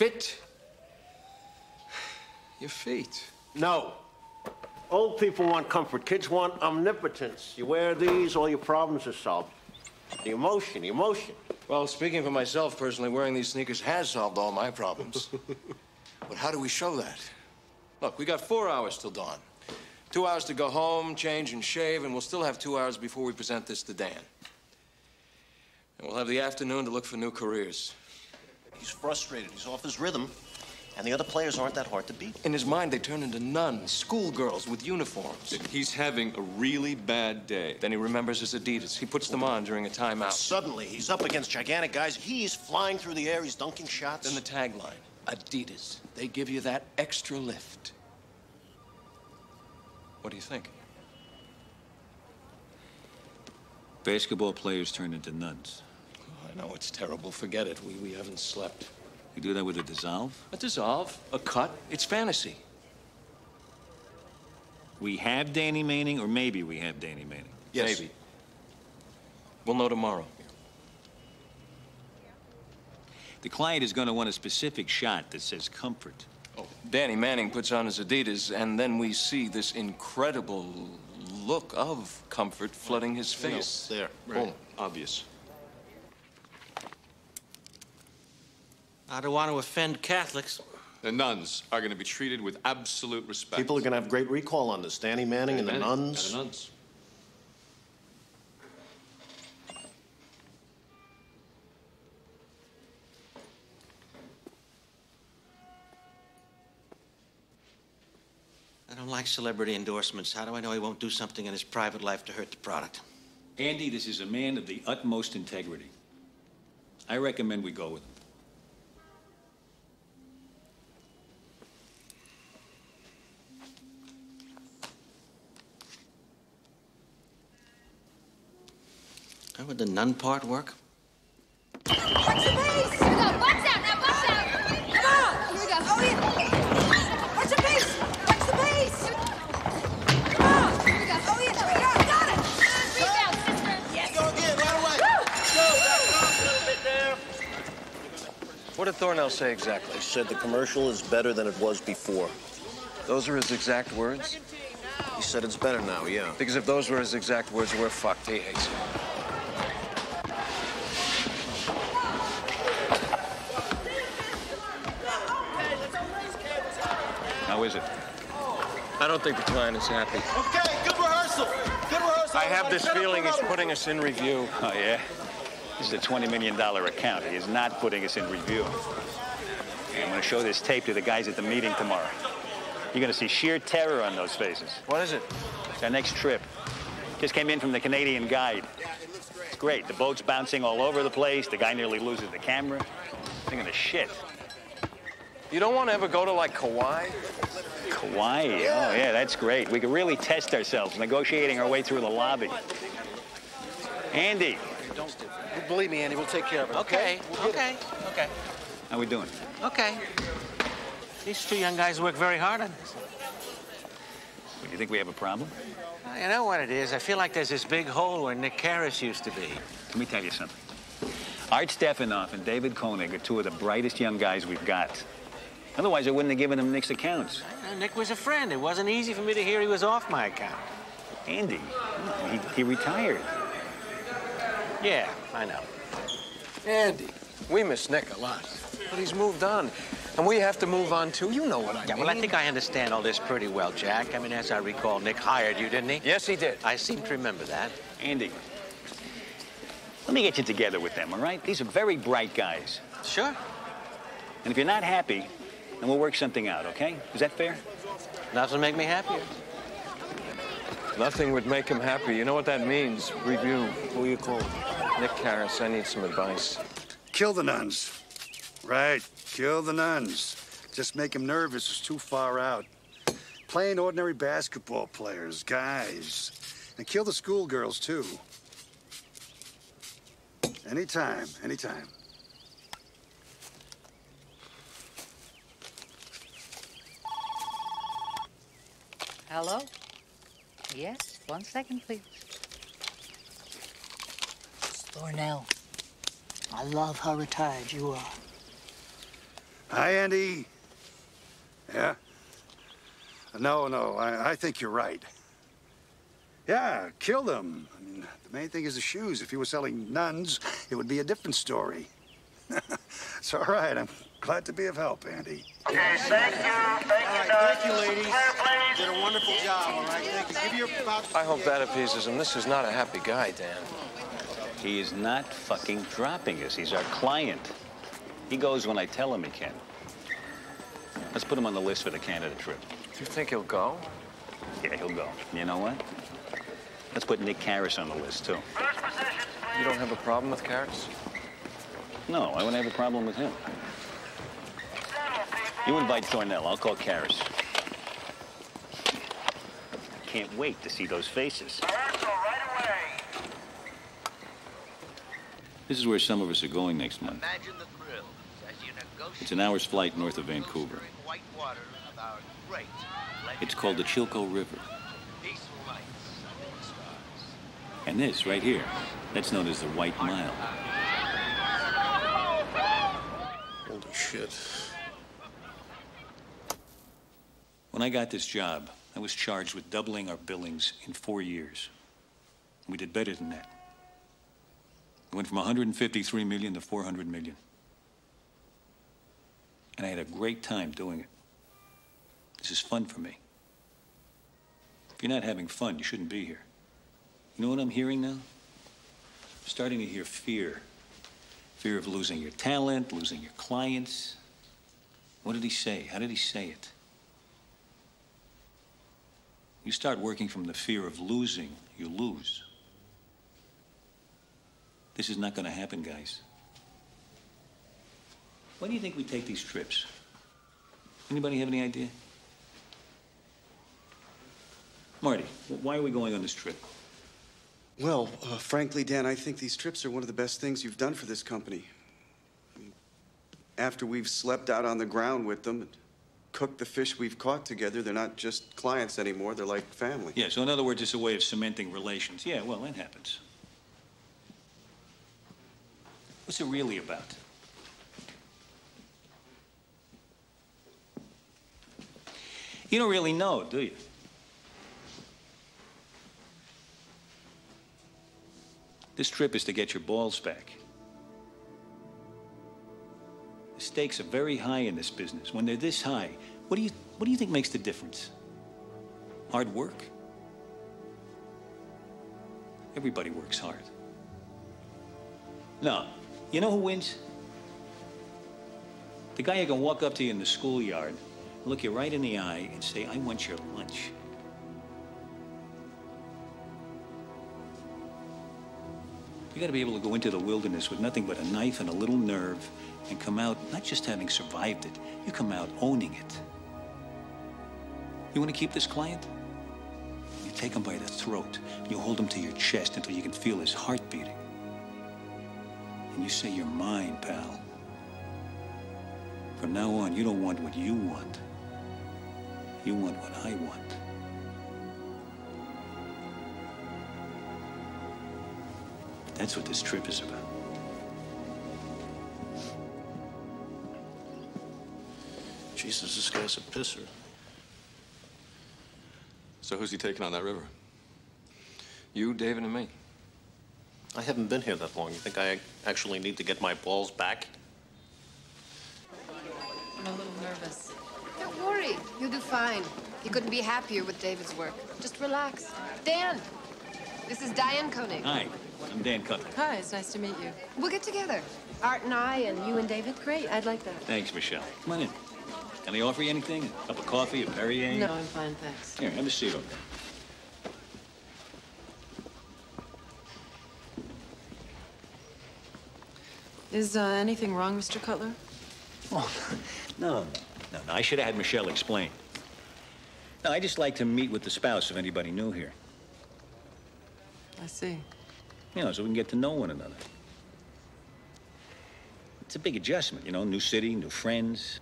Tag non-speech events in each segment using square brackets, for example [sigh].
fit your feet. No. Old people want comfort. Kids want omnipotence. You wear these, all your problems are solved. The emotion, the emotion. Well, speaking for myself personally, wearing these sneakers has solved all my problems. [laughs] but how do we show that? Look, we got four hours till dawn. Two hours to go home, change and shave, and we'll still have two hours before we present this to Dan. And we'll have the afternoon to look for new careers. He's frustrated. He's off his rhythm. And the other players aren't that hard to beat. In his mind, they turn into nuns, schoolgirls with uniforms. He's having a really bad day. Then he remembers his Adidas. He puts them on during a timeout. Suddenly, he's up against gigantic guys. He's flying through the air. He's dunking shots. Then the tagline, Adidas. They give you that extra lift. What do you think? Basketball players turn into nuns. I know it's terrible. Forget it. We, we haven't slept. You do that with a dissolve? A dissolve, a cut. It's fantasy. We have Danny Manning, or maybe we have Danny Manning. Yes. Maybe. We'll know tomorrow. The client is going to want a specific shot that says comfort. Oh, Danny Manning puts on his Adidas, and then we see this incredible look of comfort flooding his face. there. Right. Boom. Obvious. I don't want to offend Catholics. The nuns are going to be treated with absolute respect. People are going to have great recall on this. Danny Manning and, and the nuns. And the nuns. I don't like celebrity endorsements. How do I know he won't do something in his private life to hurt the product? Andy, this is a man of the utmost integrity. I recommend we go with him. How would the nun part work? Watch the base! Here we go. Box out now. Box out. Come on. Here we go. Oh yeah. Watch the base. Watch the base. Come on. Here we go. Oh yeah. Here we go. Got it. Rebound, sister. Yes. Go again, right away. Go. Back off a little bit there. What did Thornell say exactly? He said the commercial is better than it was before. Those are his exact words? He said it's better now, yeah. Because if those were his exact words, we're fucked. He hates it. How is it? I don't think the client is happy. Okay, good rehearsal. Good rehearsal. I have this feeling he's putting us in review. Oh, yeah? This is a $20 million account. He is not putting us in review. I'm going to show this tape to the guys at the meeting tomorrow. You're going to see sheer terror on those faces. What is it? It's our next trip. Just came in from the Canadian guide. It's great. The boat's bouncing all over the place. The guy nearly loses the camera. Thinking of shit. You don't want to ever go to, like, Kauai? Kauai? Oh, yeah, that's great. We can really test ourselves, negotiating our way through the lobby. Andy. Don't believe me, Andy. We'll take care of it. Okay. Okay. Okay. How we doing? Okay. These two young guys work very hard on this. You think we have a problem? You know what it is? I feel like there's this big hole where Nick Karras used to be. Let me tell you something. Art Stefanoff and David Koenig are two of the brightest young guys we've got. Otherwise, I wouldn't have given them Nick's accounts. Uh, Nick was a friend. It wasn't easy for me to hear he was off my account. Andy, he, he retired. Yeah, I know. Andy, we miss Nick a lot. But he's moved on. And we have to move on, too. You know what I Yeah, mean. well, I think I understand all this pretty well, Jack. I mean, as I recall, Nick hired you, didn't he? Yes, he did. I seem to remember that. Andy, let me get you together with them, all right? These are very bright guys. Sure. And if you're not happy, then we'll work something out, okay? Is that fair? Nothing would make me happier. Nothing would make him happy. You know what that means? Review. Who you call? Nick Karras, I need some advice. Kill the nuns. Right, kill the nuns. Just make them nervous is too far out. Plain ordinary basketball players, guys. And kill the schoolgirls, too. Anytime, anytime. Hello? Yes, one second, please. Thornell, I love how retired you are. Hi, Andy. Yeah? No, no, I, I think you're right. Yeah, kill them. I mean, the main thing is the shoes. If you were selling nuns, it would be a different story. [laughs] it's all right. I'm glad to be of help, Andy. Okay, thank you. Thank All you, right, thank you, ladies. Clear, please. Did a wonderful job, all right? Thank you. Give your vouchers I hope that appeases him. This is not a happy guy, Dan. He is not fucking dropping us. He's our client. He goes when I tell him he can. Let's put him on the list for the Canada trip. Do you think he'll go? Yeah, he'll go. You know what? Let's put Nick Karras on the list, too. First positions, please. You don't have a problem with Karras? No, I wouldn't have a problem with him. You invite Thornell. I'll call Karras. I can't wait to see those faces. Right. This is where some of us are going next month. Imagine the thrill as you negotiate It's an hour's flight north of Vancouver. white water of our great It's called the Chilko River. peaceful nights under the stars. And this, right here, that's known as the White Mile. Holy shit. When I got this job, I was charged with doubling our billings in four years. We did better than that. We went from 153 million to 400 million. And I had a great time doing it. This is fun for me. If you're not having fun, you shouldn't be here. You know what I'm hearing now? I'm starting to hear fear. Fear of losing your talent, losing your clients. What did he say? How did he say it? You start working from the fear of losing, you lose. This is not going to happen, guys. Why do you think we take these trips? Anybody have any idea? Marty, why are we going on this trip? Well, uh, frankly, Dan, I think these trips are one of the best things you've done for this company. I mean, After we've slept out on the ground with them cooked the fish we've caught together, they're not just clients anymore, they're like family. Yeah, so in other words, it's a way of cementing relations. Yeah, well, that happens. What's it really about? You don't really know, do you? This trip is to get your balls back. Stakes are very high in this business. When they're this high, what do you, what do you think makes the difference? Hard work? Everybody works hard. No. You know who wins? The guy who can walk up to you in the schoolyard, look you right in the eye, and say, I want your lunch. You gotta be able to go into the wilderness with nothing but a knife and a little nerve and come out not just having survived it, you come out owning it. You wanna keep this client? You take him by the throat, you hold him to your chest until you can feel his heart beating. And you say, You're mine, pal. From now on, you don't want what you want. You want what I want. That's what this trip is about. Jesus, this guy's a pisser. So who's he taking on that river? You, David, and me. I haven't been here that long. You think I actually need to get my balls back? I'm a little nervous. Don't worry. You'll do fine. You couldn't be happier with David's work. Just relax. Dan, this is Diane Koenig. Hi, I'm Dan Cutler. Hi, it's nice to meet you. We'll get together. Art and I and you and David. Great, I'd like that. Thanks, Michelle. Come on in. Can I offer you anything? A cup of coffee, a Perrier? No, I'm fine, thanks. Here, have a seat over there. Is uh, anything wrong, Mr. Cutler? Oh, [laughs] no, no, no. I should have had Michelle explain. No, I just like to meet with the spouse of anybody new here. I see. You know, so we can get to know one another. It's a big adjustment, you know, new city, new friends.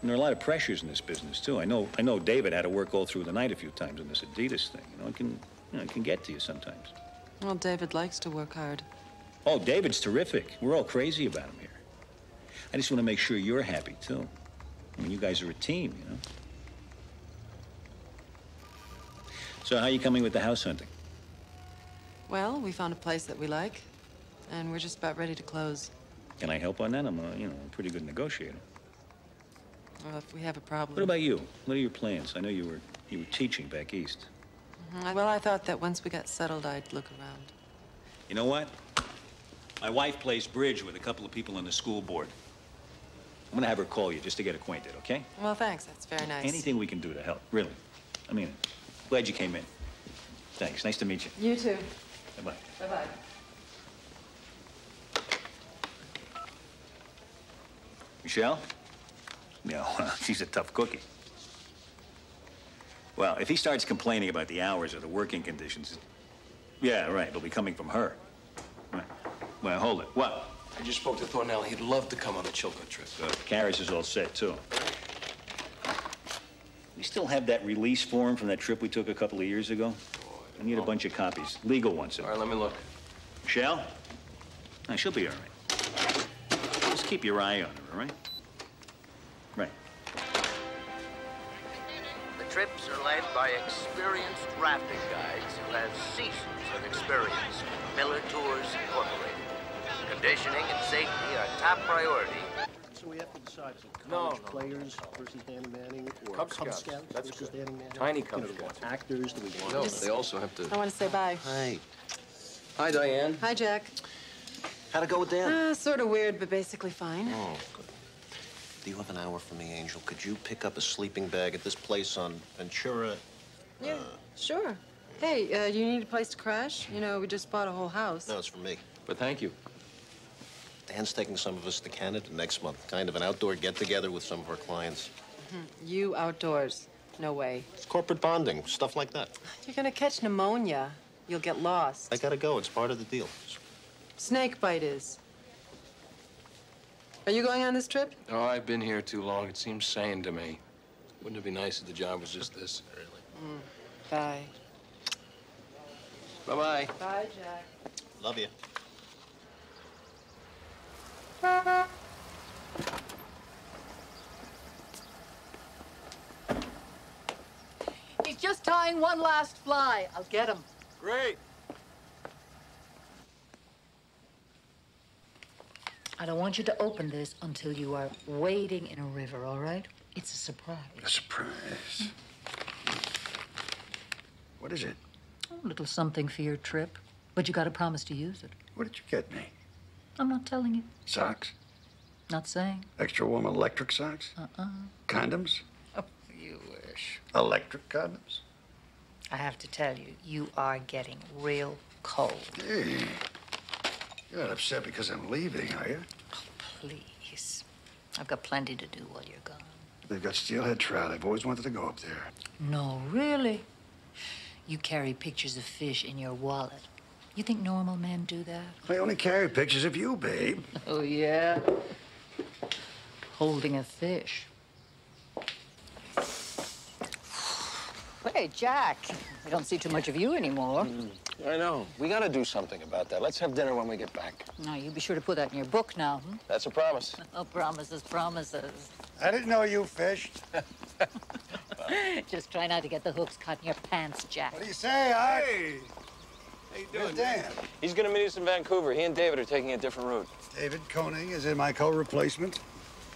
And there are a lot of pressures in this business too. I know, I know David had to work all through the night a few times on this Adidas thing. You know, it can, you know, it can get to you sometimes. Well, David likes to work hard. Oh, David's terrific. We're all crazy about him here. I just want to make sure you're happy, too. I mean, you guys are a team, you know? So how are you coming with the house hunting? Well, we found a place that we like, and we're just about ready to close. Can I help on that? I'm a, you know, a pretty good negotiator. Well, if we have a problem. What about you? What are your plans? I know you were you were teaching back east. Mhm. Well, I thought that once we got settled, I'd look around. You know what? My wife plays bridge with a couple of people on the school board. I'm gonna have her call you just to get acquainted, okay? Well, thanks. That's very nice. Anything we can do to help, really. I mean, glad you came in. Thanks. Nice to meet you. You too. Bye-bye. Bye-bye. Michelle? No, [laughs] she's a tough cookie. Well, if he starts complaining about the hours or the working conditions, yeah, right, it'll be coming from her. Right. Well, hold it. What? I just spoke to Thornell. He'd love to come on the Chilko trip. Good. Is all set, too. We still have that release form from that trip we took a couple of years ago? Oh, I need a bunch of copies, legal ones. All right, let me look. Michelle? No, she'll be all right. Just keep your eye on her, all right? Right. The trips are led by experienced rafting guides who have seasons of experience. Miller Tours Incorporated. Conditioning and safety are top priority. So we have to decide, is it No, college no. players versus Danny Manning, or Cub Cub Scouts. Scouts That's versus good. Danny Manning? Tiny You Cub know, want Scouts. actors, do we want... No, they also have to. I want to say bye. Hi. Hi, Diane. Hi, Jack. How'd it go with Dan? Uh, sort of weird, but basically fine. Oh, good. Do you have an hour for me, Angel? Could you pick up a sleeping bag at this place on Ventura? Yeah, sure. Hey, uh, you need a place to crash? You know, we just bought a whole house. No, it's for me. But thank you. Dan's taking some of us to Canada next month. Kind of an outdoor get-together with some of our clients. You outdoors. No way. It's corporate bonding, stuff like that. You're gonna catch pneumonia. You'll get lost. I gotta go. It's part of the deal. Snake bite is. Are you going on this trip? Oh, I've been here too long. It seems sane to me. Wouldn't it be nice if the job was just this? Mm, bye. Bye-bye. Bye, Jack. Love you. He's just tying one last fly. I'll get him. Great. I don't want you to open this until you are wading in a river, all right? It's a surprise. A surprise. What is it? A little something for your trip. But you gotta promise to use it. What did you get me? I'm not telling you. Socks? Not saying. Extra warm electric socks? Uh-uh. Condoms? Oh, you wish. Electric condoms? I have to tell you, you are getting real cold. Hey, you're not upset because I'm leaving, are you? Oh, Please. I've got plenty to do while you're gone. They've got steelhead trout. I've always wanted to go up there. No, really. You carry pictures of fish in your wallet. You think normal men do that? I only carry pictures of you, babe. [laughs] Oh, yeah? Holding a fish. Hey, Jack. I don't see too much of you anymore. I know. We gotta do something about that. Let's have dinner when we get back. Now, you be sure to put that in your book now. Hmm? That's a promise. [laughs] Oh, promises, promises. I didn't know you fished. [laughs] Just try not to get the hooks caught in your pants, Jack. What do you say, Art? Hey. How you doing, Dan? He's gonna meet us in Vancouver. He and David are taking a different route. David Koenig is in my co-replacement.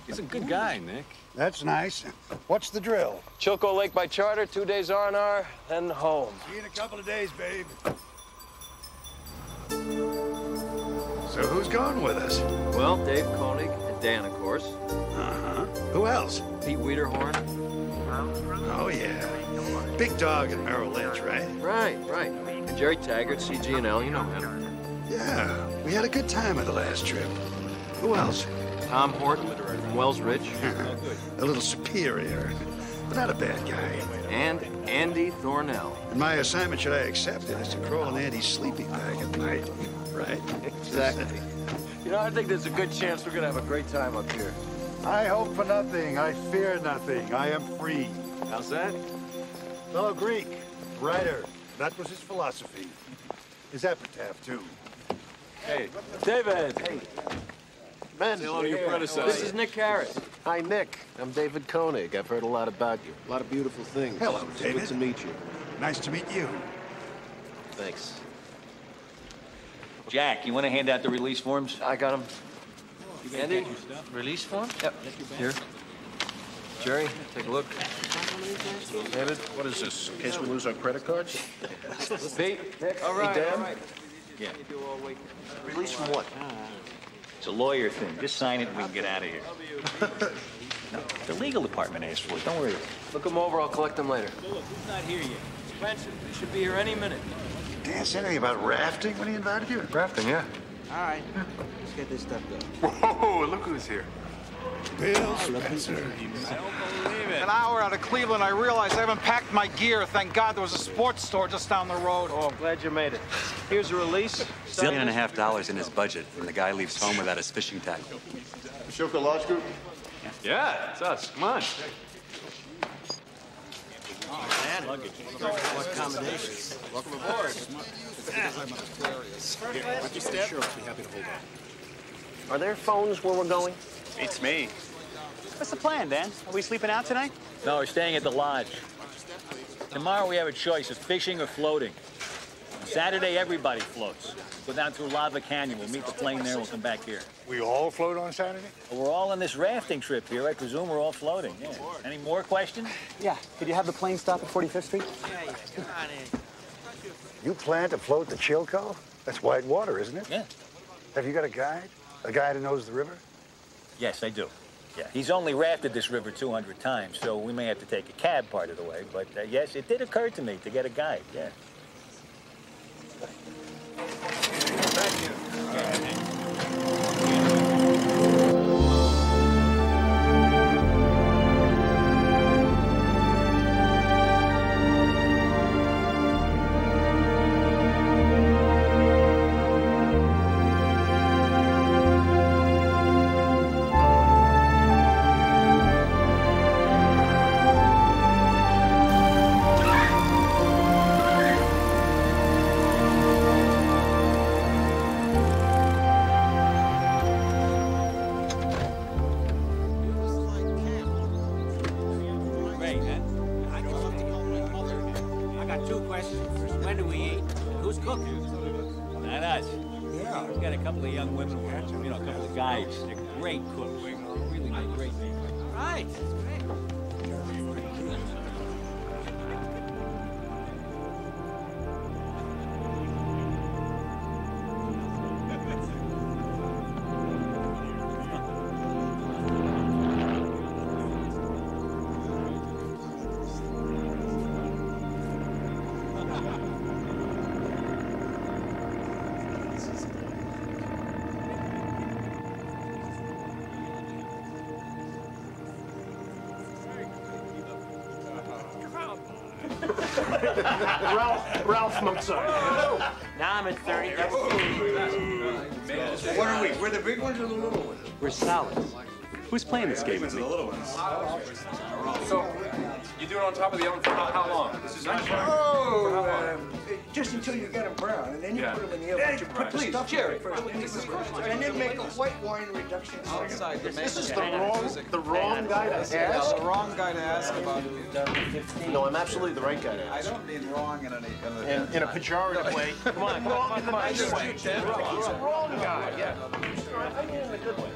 He's a good guy, Nick. That's nice. What's the drill? Chilko Lake by charter, two days R&R, then home. See you in a couple of days, babe. So who's going with us? Well, Dave Koenig and Dan, of course. Uh-huh. Who else? Pete Wiederhorn. Oh, yeah. Big dog and Merrill Lynch, right? Right, right. And Jerry Taggart, CG&L, you know him. Yeah. We had a good time at the last trip. Who else? Tom Horton from Wells Ridge. [laughs] a little superior, but not a bad guy. And Andy Thornell. And my assignment, should I accept it, is to crawl in Andy's sleeping bag at night. Right? Exactly. You know, I think there's a good chance we're gonna have a great time up here. I hope for nothing. I fear nothing. I am free. How's that? Fellow Greek, writer. That was his philosophy. His epitaph, too. Hey, David. Hey. Ben. Say hello to your predecessor. This is Nick Karras. Hi, Nick. I'm David Koenig. I've heard a lot about you. A lot of beautiful things. Hello, It's David. Good to meet you. Nice to meet you. Thanks. Jack, you want to hand out the release forms? I got them. Andy? Release form? Yep. Here. Jerry, take a look. David, what is this? In case we lose our credit cards? [laughs] Pete? All right, Dan? all right. Yeah. Release from what? It's a lawyer thing. Just sign it and we can get out of here. [laughs] no, the legal department asked for it. Don't worry. Look them over. I'll collect them later. Who's not here yet? Spencer, he should be here any minute. Dan said anything about rafting when he invited you? Rafting, yeah. All right, let's get this stuff done. Whoa, look who's here. Bill Spencer. An hour out of Cleveland, I realized I haven't packed my gear. Thank God there was a sports store just down the road. Oh, I'm glad you made it. Here's a release. Zillion and a half dollars in his budget, and the guy leaves home without his fishing tackle. Ashoka Lodge Group? Yeah, it's us. Come on. Oh, What accommodations? Welcome aboard. Hilarious. Here, what you step? Sure, I'll be happy to hold on. Are there phones where we're going? It's me. What's the plan, Dan? Are we sleeping out tonight? No, we're staying at the lodge. Tomorrow we have a choice of fishing or floating. On Saturday, everybody floats. Go down through Lava Canyon. We'll meet the plane there. We'll come back here. We all float on Saturday? We're all on this rafting trip here. I presume we're all floating. Yeah. Any more questions? Yeah. Could you have the plane stop at 45th Street? You plan to float the Chilko? That's wide water, isn't it? Yeah. Have you got a guide? A guide who knows the river? Yes, I do. Yeah, he's only rafted this river 200 times, so we may have to take a cab part of the way. But uh, yes, it did occur to me to get a guide. Yeah. Ralph, Ralph Mozart. Now I'm at 30. What are we? We're the big ones or the little ones? We're solids. Who's playing this game with me? the little So, you do it on top of the oven for how, how long? This is not Oh, uh, just until you get them brown, and then you Yeah. put them in the oven. Hey, You put the please, stuff Jerry. in first, and then make a white wine reduction. Outside This is the wrong, the wrong guy to ask. the wrong guy to ask about No, I'm absolutely the right guy to ask. I don't mean wrong in any. In, in a pejorative way. [laughs] Come on, come on, come on. This way. He's the wrong guy, yeah. I mean in a good way.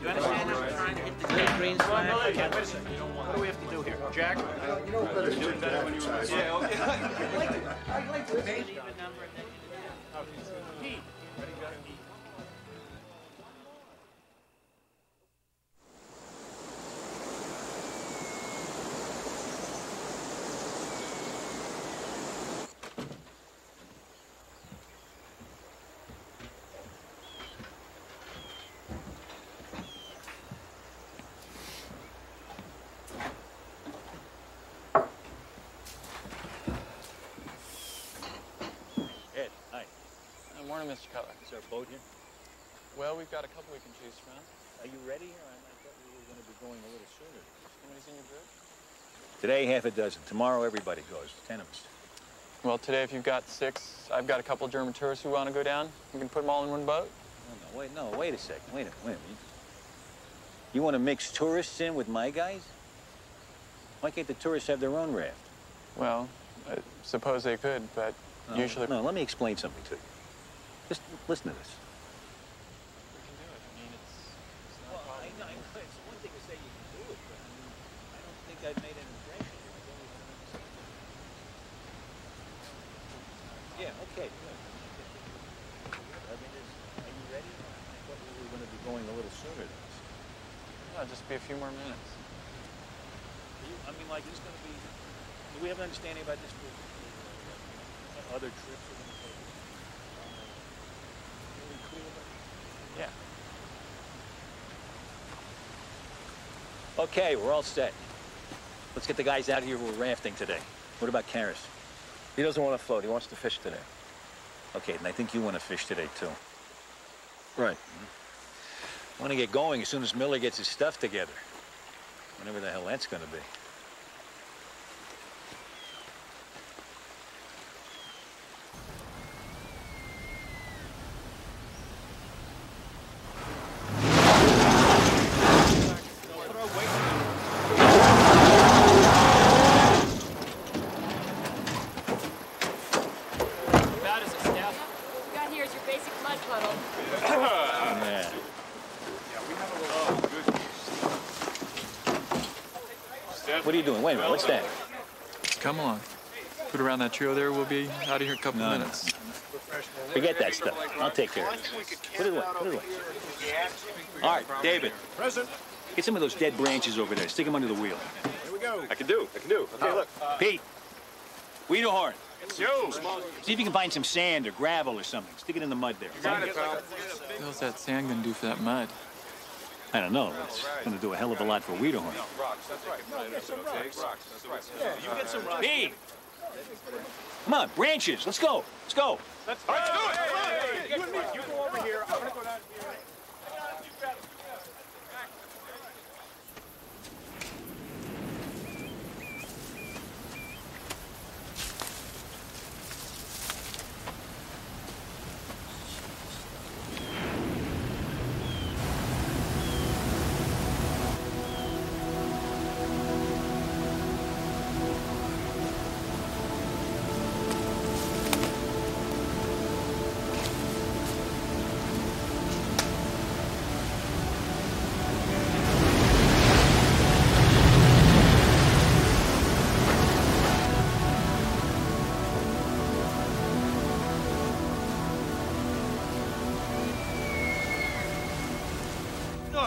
You understand I'm trying to hit the green green flag? wait a second. What do we have to do here? Jack? You know better than that when you Yeah, okay. [laughs] I like to make Ed, hi. Good morning, Mr. Cutler. Is our boat here? Well, we've got a couple we can choose from. Are you ready here? I thought we were going to be going a little sooner. Anybody's in your group? Today, half a dozen. Tomorrow, everybody goes. Ten of us. Well, today, if you've got six, I've got a couple German tourists who want to go down. We can put them all in one boat. No, no, wait, no, wait a second. Wait a minute, wait a minute. You want to mix tourists in with my guys? Why can't the tourists have their own raft? Well, I suppose they could, but No, usually. No, let me explain something to you. Just listen to this. Well, I know, I know it's one thing to say you can do it, but I mean, I don't think I've made an impression. I've only done it- Yeah, okay. I mean, is, are you ready? I thought we were going to be going a little sooner than this. No, just be a few more minutes. You, I mean, like, this going to be, do we have an understanding about this for, for uh, other trips we're going to take? Are we clear about it? Yeah. Okay, we're all set. Let's get the guys out of here who are rafting today. What about Karras? He doesn't want to float. He wants to fish today. Okay, and I think you want to fish today, too. Right. I want to get going as soon as Miller gets his stuff together. Whenever the hell that's going to be. About as a step. What we got here is your basic mud puddle. Yeah. What are you doing? Wait a minute, what's that? Come along. Put around that trio there. We'll be out of here in a couple No, no. minutes. Forget that stuff. I'll take care of it. Put it away, put it away. All right, David. Present. Get some of those dead branches over there. Stick them under the wheel. Here we go. I can do. I can do. Okay, oh. look. Pete, Wiederhorn. It's you. See if you can find some sand or gravel or something. Stick it in the mud there. got it, pal. How's that sand gonna do for that mud? I don't know. but It's going to do a hell of a lot for Wiederhorn. Rocks, that's right. No, get some rocks. Rocks, that's right. Yeah, you get some rocks. Pete! Come on, branches. Let's go. Let's go. Let's, let's do it. Hey, you and me. You go over here. I'm gonna go down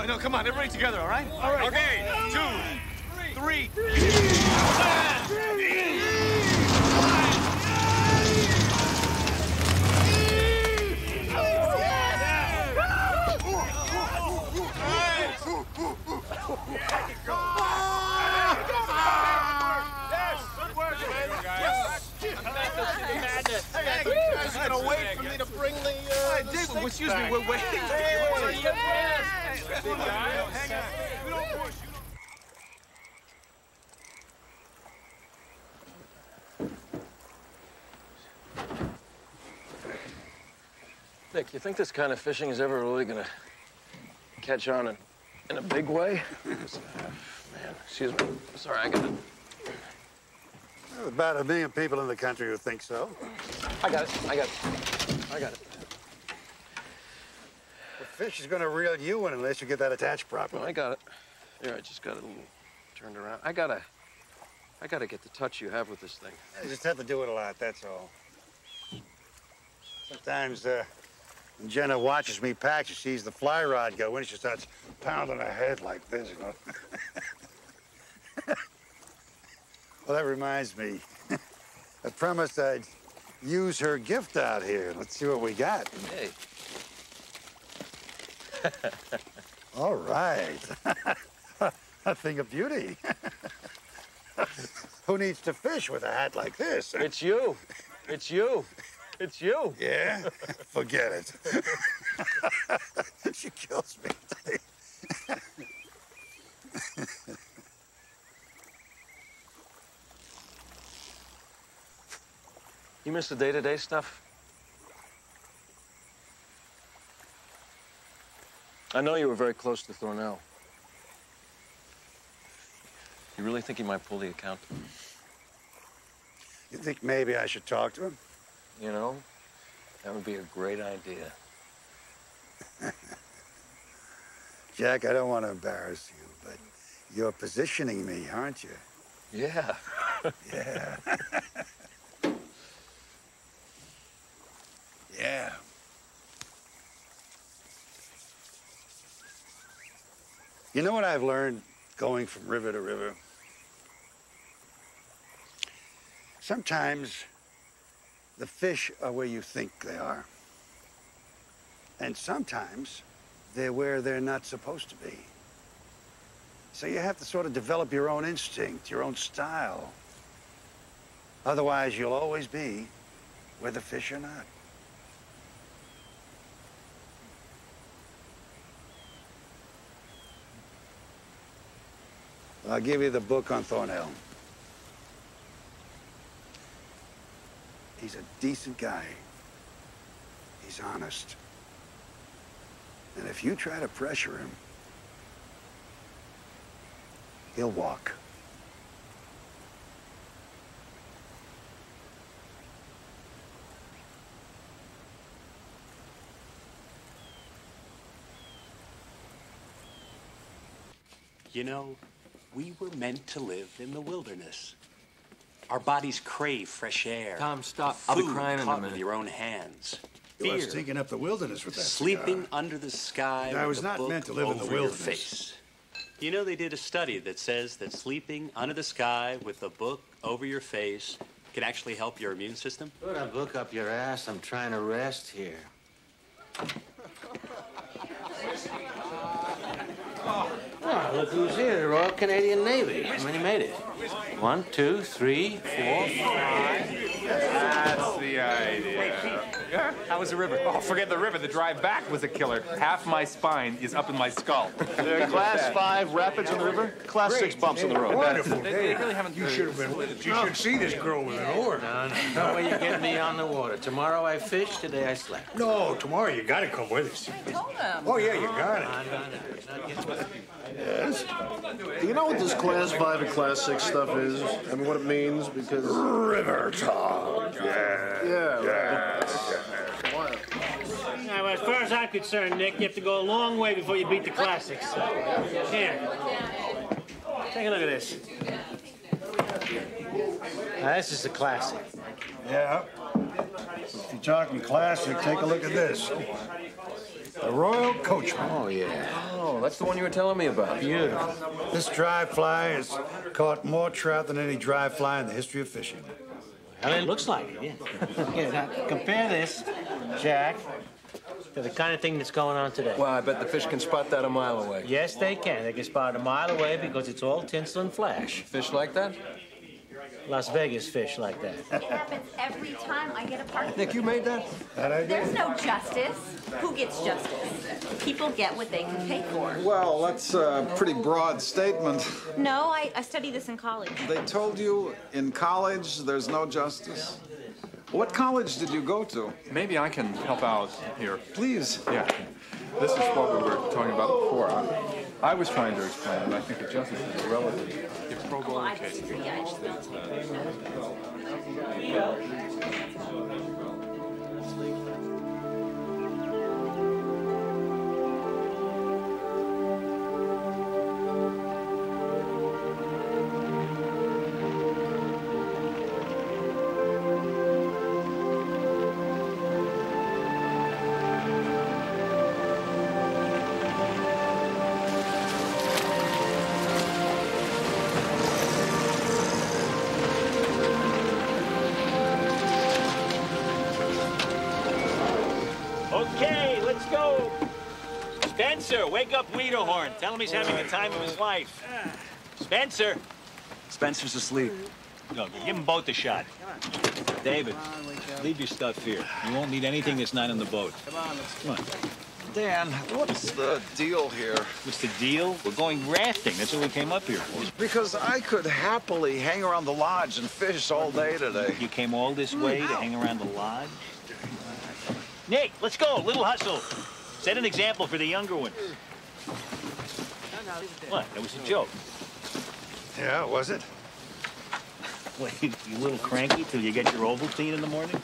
No, no, come on, everybody together, all right? All right. Okay, two, three. Hey, you guys are gonna wait for me to bring the, uh, the David, six excuse me, pack. we're waiting. Hey, We're hey, waiting. hey, hang on. We don't push. Nick, you think this kind of fishing is ever really gonna catch on in, in a big way? Man, excuse me. Sorry, I got it. There's about a million people in the country who think so. I got it. I got it. I got it. Fish is going to reel you in unless you get that attached properly. No, I got it. Here, I just got it a little turned around. I gotta, I gotta get the touch you have with this thing. I just have to do it a lot, that's all. Sometimes uh, when Jenna watches me pack, she sees the fly rod go in, she starts pounding her head like this, you know. [laughs] well, that reminds me. [laughs] I promised I'd use her gift out here. Let's see what we got. Hey. [laughs] All right. [laughs] a thing of beauty. [laughs] Who needs to fish with a hat like this? It's you. It's you. It's you. Yeah? Forget it. she kills me. You miss the day-to-day stuff? I know you were very close to Thornell. You really think he might pull the account? You think maybe I should talk to him? You know, that would be a great idea. [laughs] Jack, I don't want to embarrass you, but you're positioning me, aren't you? Yeah. [laughs] Yeah. [laughs] yeah. You know what I've learned going from river to river? Sometimes the fish are where you think they are. And sometimes they're where they're not supposed to be. So you have to sort of develop your own instinct, your own style. Otherwise, you'll always be where the fish are not. I'll give you the book on Thornell. He's a decent guy. He's honest. And if you try to pressure him, he'll walk. You know, we were meant to live in the wilderness. Our bodies crave fresh air. Tom, stop. I'll be crying in a caught minute. with your own hands. You are Fear. stinking up the wilderness with that Sleeping cigar. under the sky. I was not meant to live in the wilderness. face. You know, they did a study that says that sleeping under the sky with a book over your face can actually help your immune system. Put a book up your ass. I'm trying to rest here. Oh, [laughs] look who's here. The Royal Canadian Navy. How many made it? One, two, three, four, five. That's the idea. Yeah? How was the river? Oh, forget the river. The drive back was a killer. Half my spine is up in my skull. [laughs] There are class five rapids on the river, class six bumps in the road. Wonderful. They, they really haven't. You should have been- you should see this girl with an oar. No, no, no way you get me on the water. Tomorrow I fish, today I slept. No, tomorrow you gotta come with us. I Told him. Oh, yeah, you got it. Yes. Do you know what this class five and class six stuff is? I mean, what it means? Because river talk. Yeah. Yeah. Now, as far as I'm concerned, Nick, you have to go a long way before you beat the classics. Here. Take a look at this. Now, this is a classic. Yeah. If you're talking classic, take a look at this. The Royal Coachman. Oh, yeah. Oh, that's the one you were telling me about. Beautiful. This dry fly has caught more trout than any dry fly in the history of fishing. Well, it looks like it, yeah. [laughs] Here, now, compare this, Jack, to the kind of thing that's going on today. Well, I bet the fish can spot that a mile away. Yes, they can. They can spot it a mile away because it's all tinsel and flash. Fish like that? Las Vegas fish like that. It happens every time I get a party. Nick, you made that? That I There's no justice. Who gets justice? People get what they can pay for. Well, that's a pretty broad statement. No, I, I studied this in college. They told you in college there's no justice. What college did you go to? Maybe I can help out here. Please. Yeah. This is what we were talking about before. I, I was trying to explain that I think the justice is relative. If pro bono I case. Tell him he's having the time of his life. Spencer. Spencer's asleep. No, give them both a shot. David, leave your stuff here. You won't need anything that's not in the boat. Come on, Come on. Dan, what's the deal here? What's the deal? We're going rafting. That's what we came up here for. Because I could happily hang around the lodge and fish all day today. You came all this way to hang around the lodge? Nick, let's go. Little hustle. Set an example for the younger ones. What? It was a joke. Yeah, was it? What, you a little cranky till you get your Ovaltine in the morning?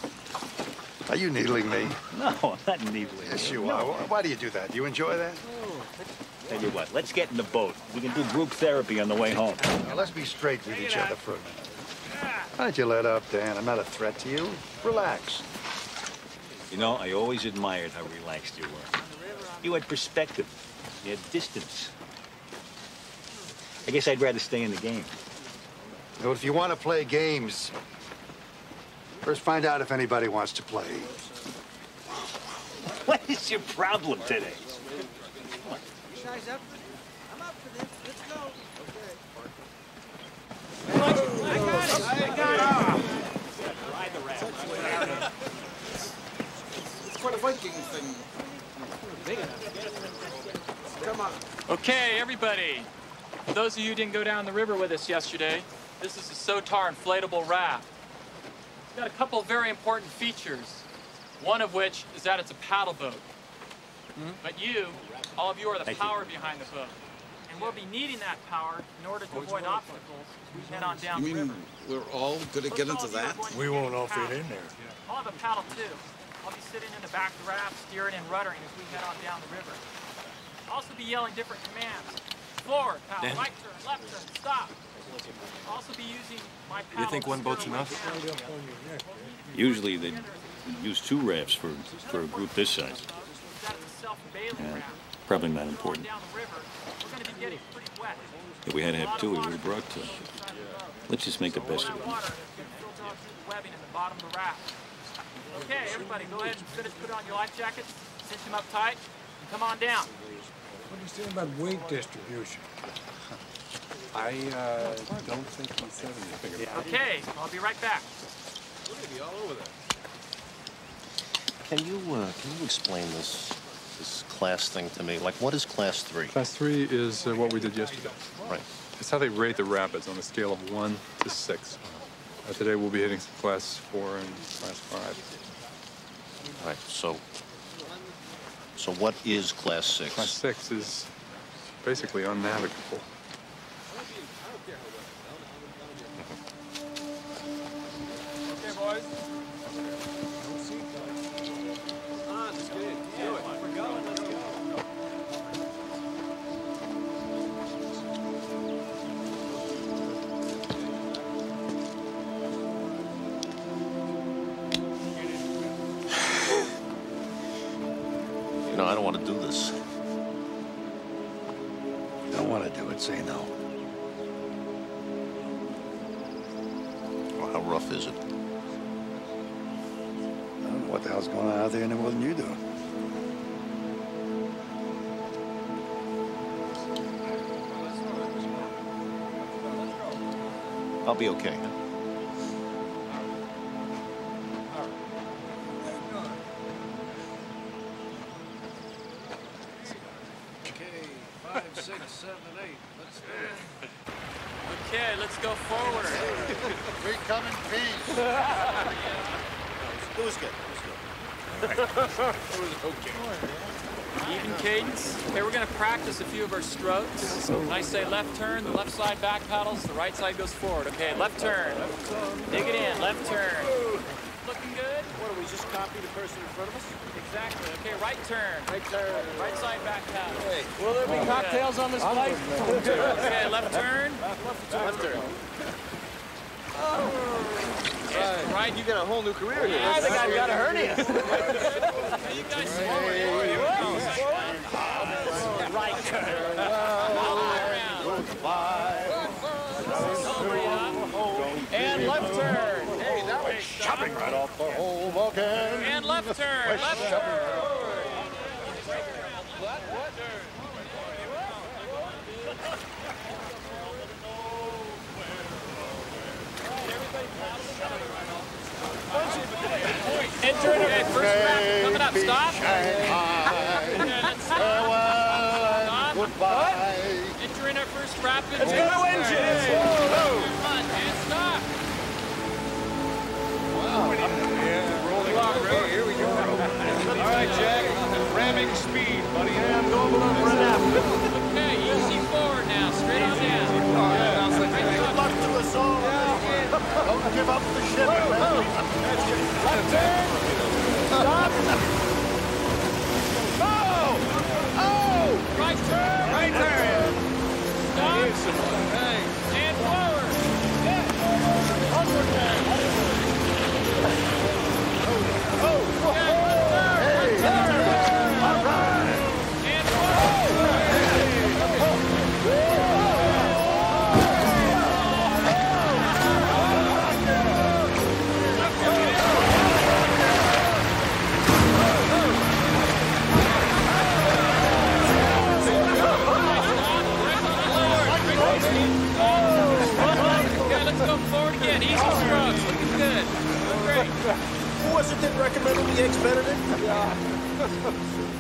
Are you needling me? No, I'm not needling Yes, you. you are. Why- Why do you do that? Do you enjoy that? Tell you what, let's get in the boat. We can do group therapy on the way home. Now, let's be straight with each other for a minute. Why don't you let up, Dan? I'm not a threat to you. Relax. You know, I always admired how relaxed you were. You had perspective. You had distance. I guess I'd rather stay in the game. You know, if you want to play games, first find out if anybody wants to play. [laughs] What is your problem today? It's quite a Viking thing. Come on. Okay, everybody. For those of you who didn't go down the river with us yesterday, this is the Sotar inflatable raft. It's got a couple of very important features, one of which is that it's a paddle boat. Hmm? But you, all of you are the Thank you. power behind the boat. And we'll be needing that power in order to avoid obstacles as we head on down You the mean river. we're all gonna get into that? We won't all fit in there. I'll have a paddle too. I'll be sitting in the back of the raft, steering and ruddering as we head on down the river. I'll also be yelling different commands. Forward, Dan? right turn, left turn, stop. I'll also be using my paddle. You think one boat's enough? Usually they use two rafts for, for a group this size. That is a self-bailing Yeah, probably not important. Down the river, we're going to be getting pretty wet. If we had to have two, we would have brought two. Let's just make the best of it. Water is going to filter out through the webbing in the bottom of the raft. Okay, everybody, go ahead and finish put on your life jackets, cinch them up tight, and come on down. What do you say about weight distribution? [laughs] I uh, don't think he said anything about it. Okay, I'll be right back. Can you, uh, can you explain this, this class thing to me? Like, what is class three? Class three is uh, what we did yesterday. Right. It's how they rate the rapids on a scale of one to six. Uh, today we'll be hitting some class four and class five. Right, so, so what is class six? Class six is basically unnavigable. Be okay. Okay, five, six, seven, eight. Let's do it. Okay, let's go forward. [laughs] We come in peace. It was good. it was okay. Even cadence. Okay, we're going to practice a few of our strokes. When I say left turn, the left side back paddles, the right side goes forward. Okay, left turn. Dig it in, left turn. Looking good? What, do we just copy the person in front of us? Exactly. Okay, right turn. Right turn. Right side back paddle. Will there be cocktails on this flight? Okay, left turn. Left turn. Oh. Yeah, right. You got a whole new career here. Yeah, I think I've got a hernia. you guys Right turn. Was chopping right off the whole Vulcan. And left turn. Left turn. Enter it. Okay, first round coming up. Stop. [laughs] Entering our first rapid. Let's go, engines! Hey. Right, Jack. Ramming speed, buddy. Yeah, I'm going for a nap. Okay, easy forward now. Straight on down. Good luck to us all. Don't give up the ship. Left turn. Stop. Oh! Oh! Right turn. Right turn. Stop. That recommended the Eggs Benedict? Get [laughs]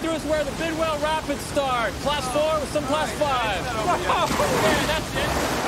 through is where the Bidwell Rapids start. Class four with some class five. [laughs] Okay, that's it.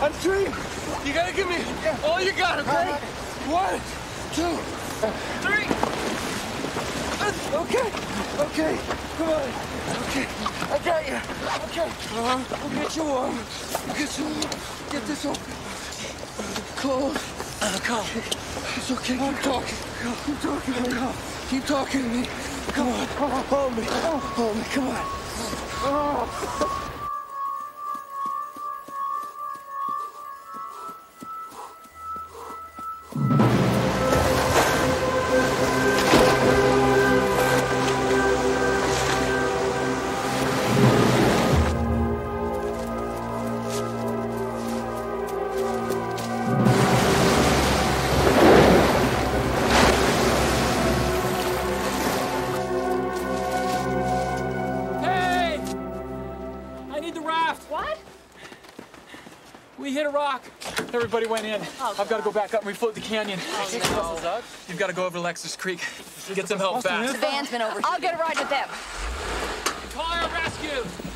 On three. You gotta give me all you got, okay? One, two, three. Okay. Okay. Come on. Okay. I got you. Okay. Uh-huh. We'll get you warm. We'll get you warm. Get this open. Cold. Uh, calm. It's okay. Keep talking. Keep talking to me. Keep talking to me. Come on. Hold me. Hold me. Come on. Oh. Everybody went in. I've got to go back up and refloat the canyon. You've got to go over Lexus Creek. Get some help back. The van's been over. I'll get a ride with them. Call our rescue.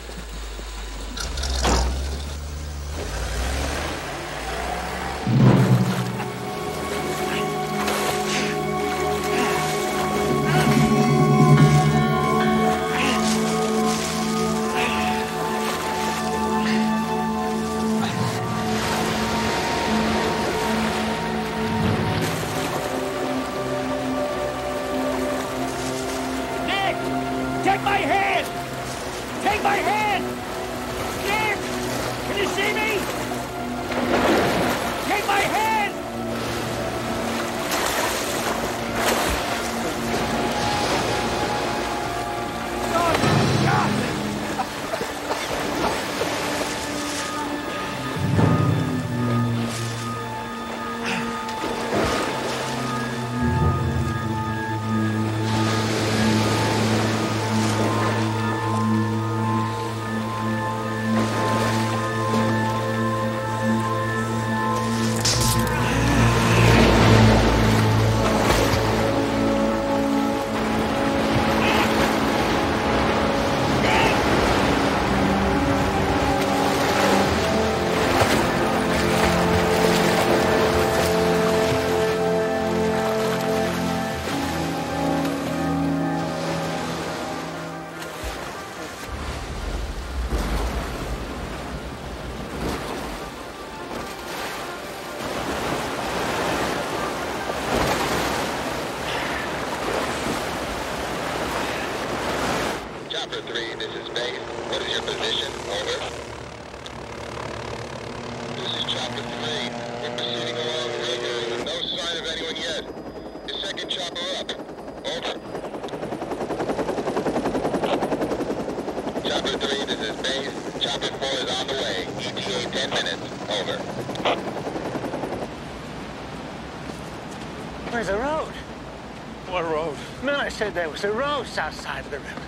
there was a road south side of the river.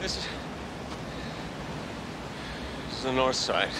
This is... This is the north side.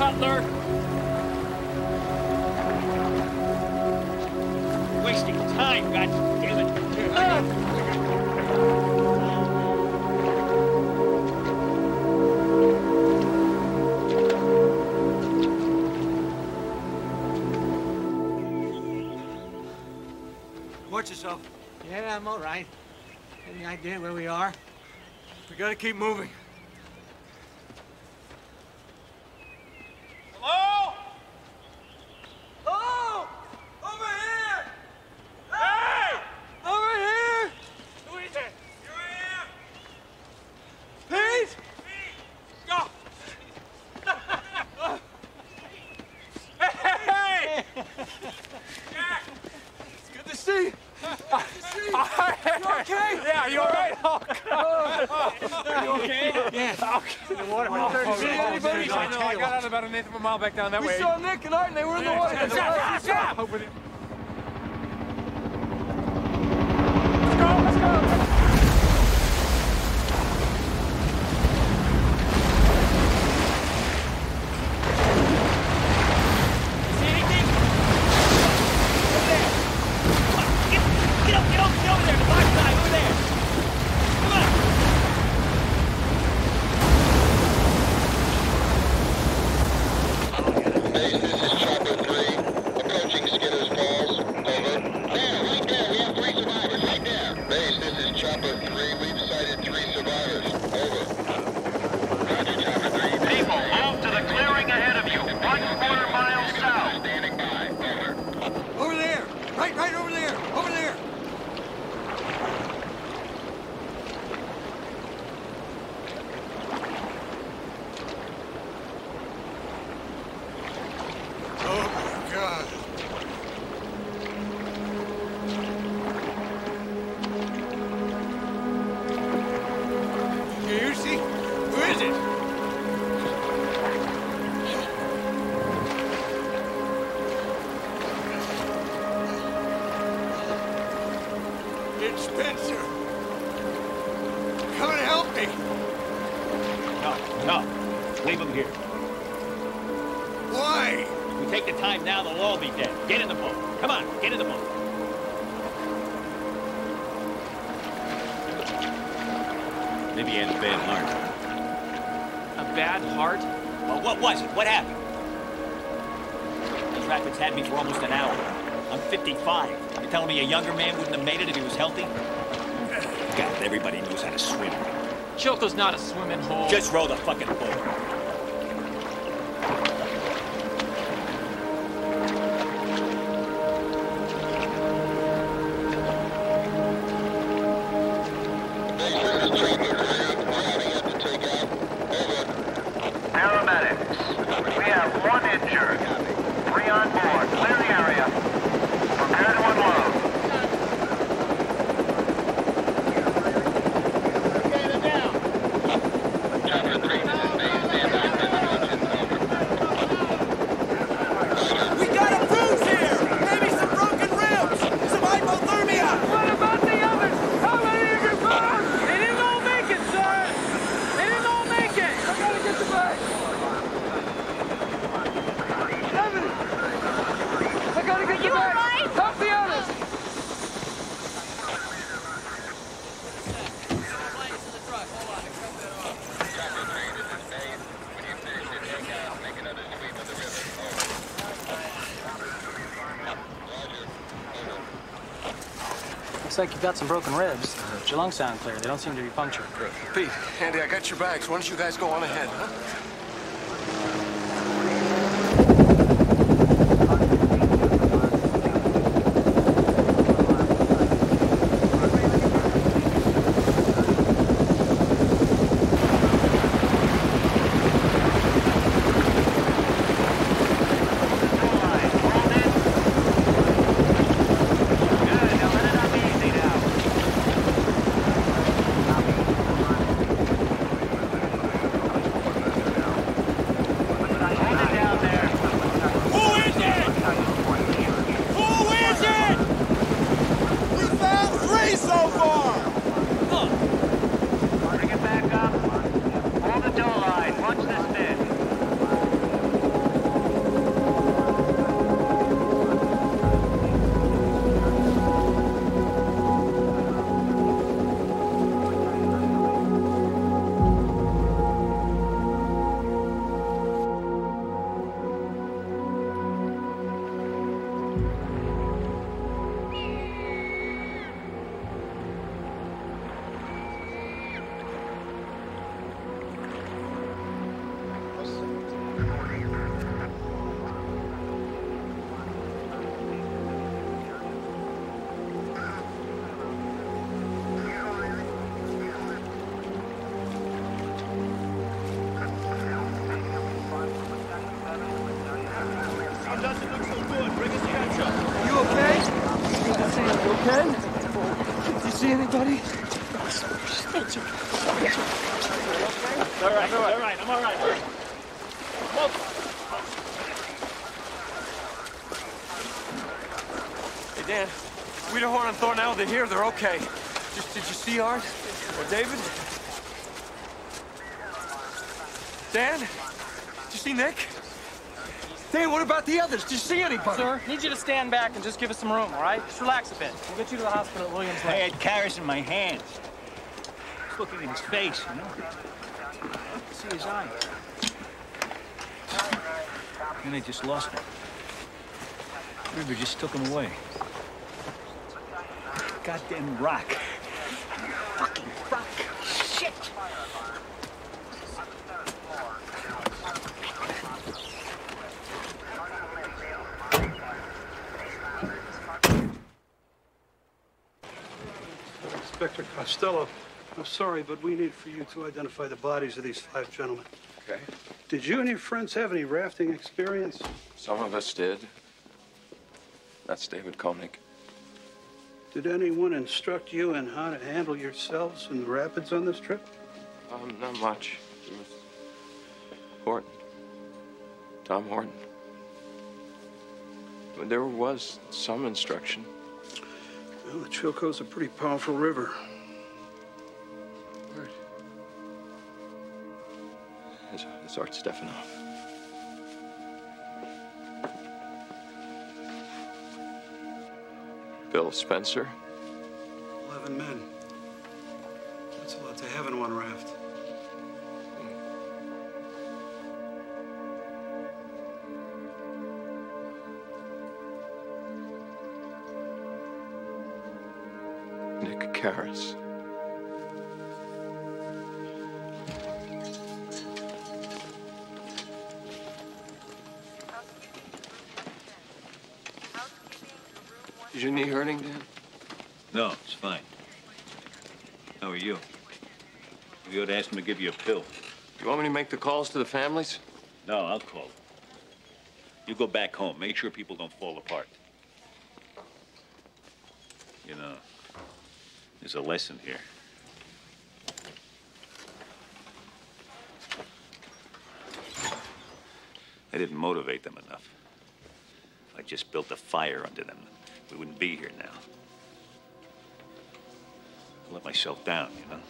Cutler. Wasting time, God damn it. Watch yourself. Yeah, I'm all right. Any idea where we are? We gotta keep moving. Leave them here. Why? If we take the time now, they'll all be dead. Get in the boat. Come on, get in the boat. Maybe he had a bad heart. A bad heart? Well, what was it? What happened? Those rapids had me for almost an hour. I'm 55. You're telling me a younger man wouldn't have made it if he was healthy? God, everybody knows how to swim. Chilko's not a swimming hole. Just roll the fucking boat. Like you've got some broken ribs. Your lungs sound clear. They don't seem to be punctured. Pete, Andy, I got your bags. Why don't you guys go on ahead, huh? They're here. They're okay. Just, did you see Art? Or David? Dan? Did you see Nick? Dan, what about the others? Did you see anybody? Sir, need you to stand back and just give us some room, all right? Just relax a bit. We'll get you to the hospital at Williams I Lake. had Karras in my hands. Just looking at his face, you know? I See his eyes. And I just lost him. River just took him away. Goddamn rock. Fucking rock. Shit. Inspector Costello, I'm sorry, but we need for you to identify the bodies of these five gentlemen. Okay. Did you and your friends have any rafting experience? Some of us did. That's David Koenig. Did anyone instruct you in how to handle yourselves in the rapids on this trip? Um, not much. It was Horton. Tom Horton. But There was some instruction. Well, the Chilko's a pretty powerful river. It's, it's Art Stefanoff. Bill Spencer? Eleven men. That's a lot to have in one raft. Nick Karras. Is your knee hurting, Dan? No, it's fine. How are you? You ought to ask him to give you a pill. You want me to make the calls to the families? No, I'll call them. You go back home. Make sure people don't fall apart. You know, there's a lesson here. I didn't motivate them enough. I just built a fire under them, we wouldn't be here now. I let myself down, you know?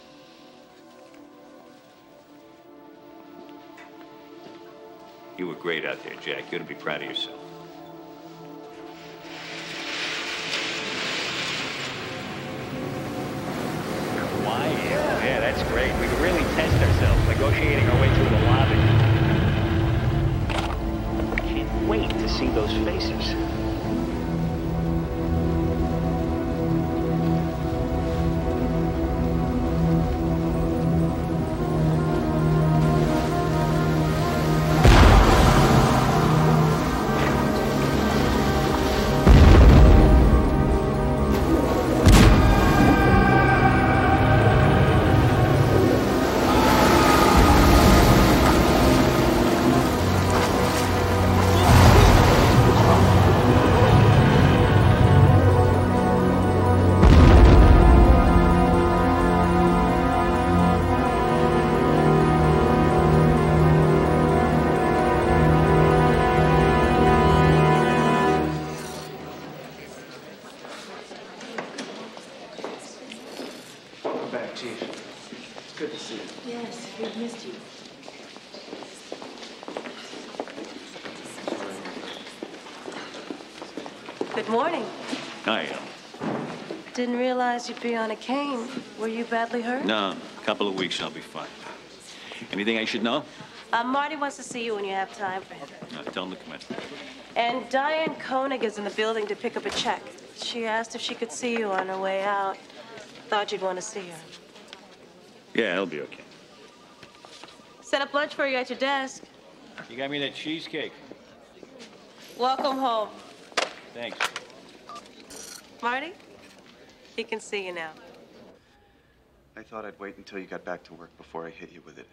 You were great out there, Jack. You ought to be proud of yourself. Yeah, that's great. We could really test ourselves, negotiating our way through the lobby. Can't wait to see those faces. Didn't realize you'd be on a cane. Were you badly hurt? no, a couple of weeks, I'll be fine. Anything I should know? Uh, Marty wants to see you when you have time for him. No, tell him to come in. And Diane Koenig is in the building to pick up a check. She asked if she could see you on her way out. Thought you'd want to see her. Yeah, I'll be okay. Set up lunch for you at your desk. You got me that cheesecake. Welcome home. Thanks. Marty, he can see you now. I thought I'd wait until you got back to work before I hit you with it.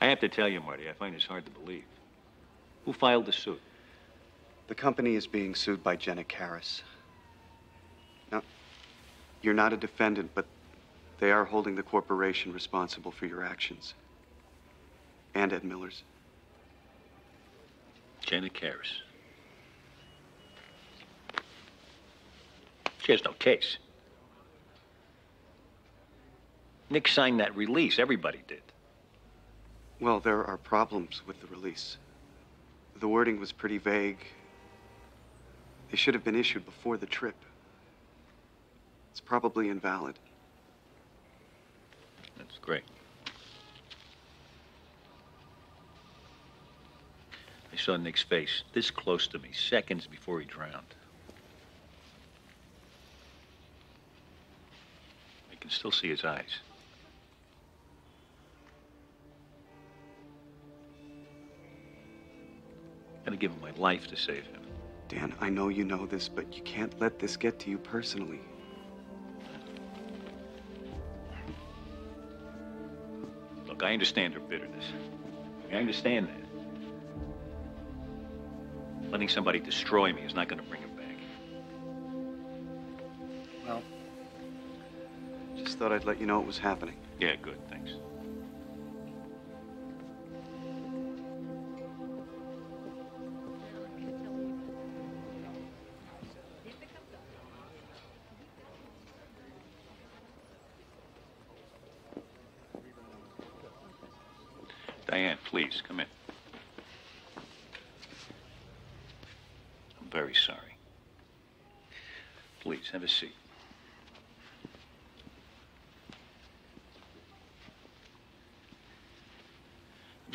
I have to tell you, Marty, I find this hard to believe. Who filed the suit? The company is being sued by Jenna Karras. Now, you're not a defendant, but they are holding the corporation responsible for your actions. And Ed Miller's. Jenna Karras. She has no case. Nick signed that release. Everybody did. Well, there are problems with the release. The wording was pretty vague. They should have been issued before the trip. It's probably invalid. That's great. I saw Nick's face this close to me seconds before he drowned. I can still see his eyes. Gonna give him my life to save him. Dan, I know you know this, but you can't let this get to you personally. Look, I understand her bitterness. I understand that. Letting somebody destroy me is not gonna bring him thought I'd let you know it was happening. Yeah, good, thanks.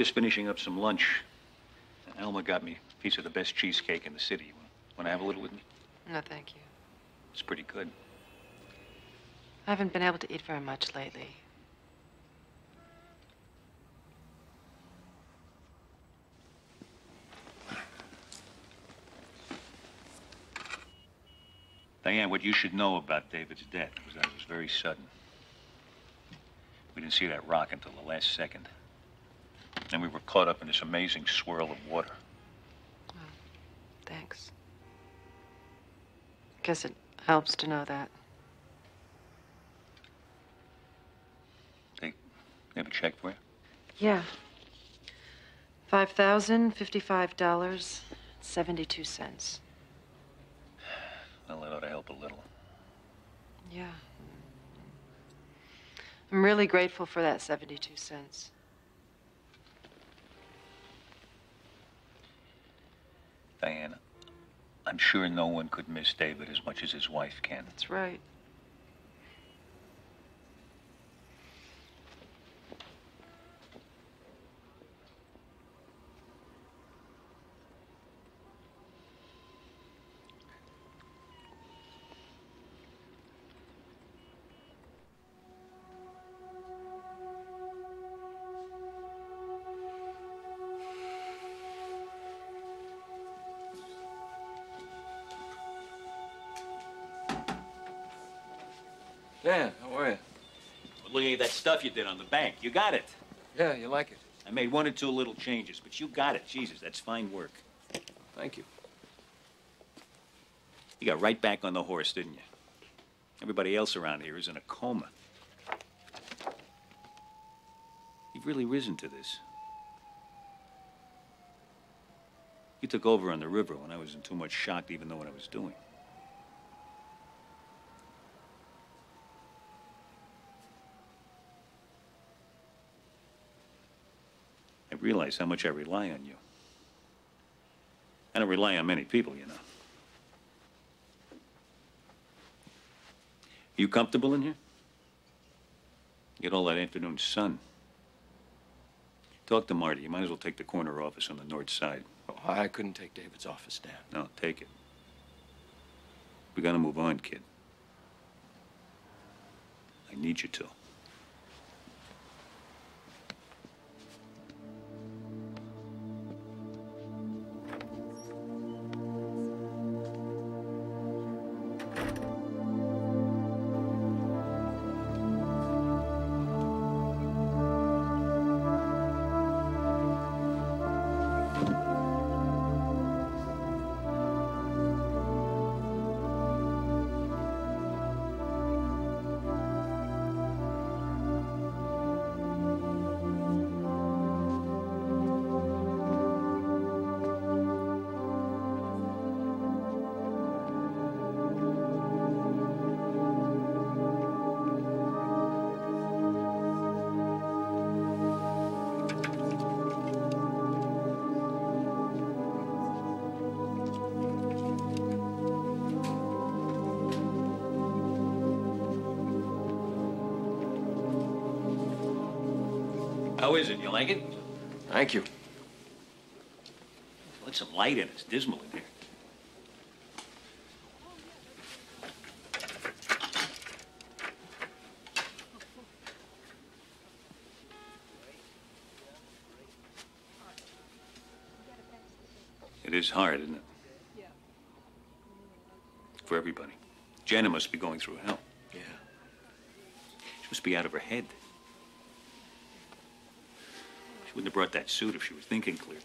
Just finishing up some lunch. Alma got me a piece of the best cheesecake in the city. Want to have a little with me? No, thank you. It's pretty good. I haven't been able to eat very much lately. Diane, what you should know about David's death was that it was very sudden. We didn't see that rock until the last second. And we were caught up in this amazing swirl of water. Thanks. Guess it helps to know that. They have a check for you? Yeah. Five thousand fifty-five dollars, seventy-two cents. Well, that ought to help a little. Yeah. I'm really grateful for that seventy-two cents. Diana, I'm sure no one could miss David as much as his wife can. That's right. Stuff you did on the bank, you got it. Yeah, you like it? I made one or two little changes, but you got it. Jesus, that's fine work. Thank you. You got right back on the horse, didn't you? Everybody else around here is in a coma. You've really risen to this. You took over on the river when I was in too much shock to even know what I was doing. Realize how much I rely on you. I don't rely on many people, you know. You comfortable in here? Get all that afternoon sun. Talk to Marty. You might as well take the corner office on the north side. Oh, I couldn't take David's office, Dan. No, take it. We gotta move on, kid. I need you to. Thank you. Let some light in. It's dismal in here. It is hard, isn't it? For everybody. Jenna must be going through hell. Yeah. She must be out of her head. She wouldn't have brought that suit if she was thinking clearly.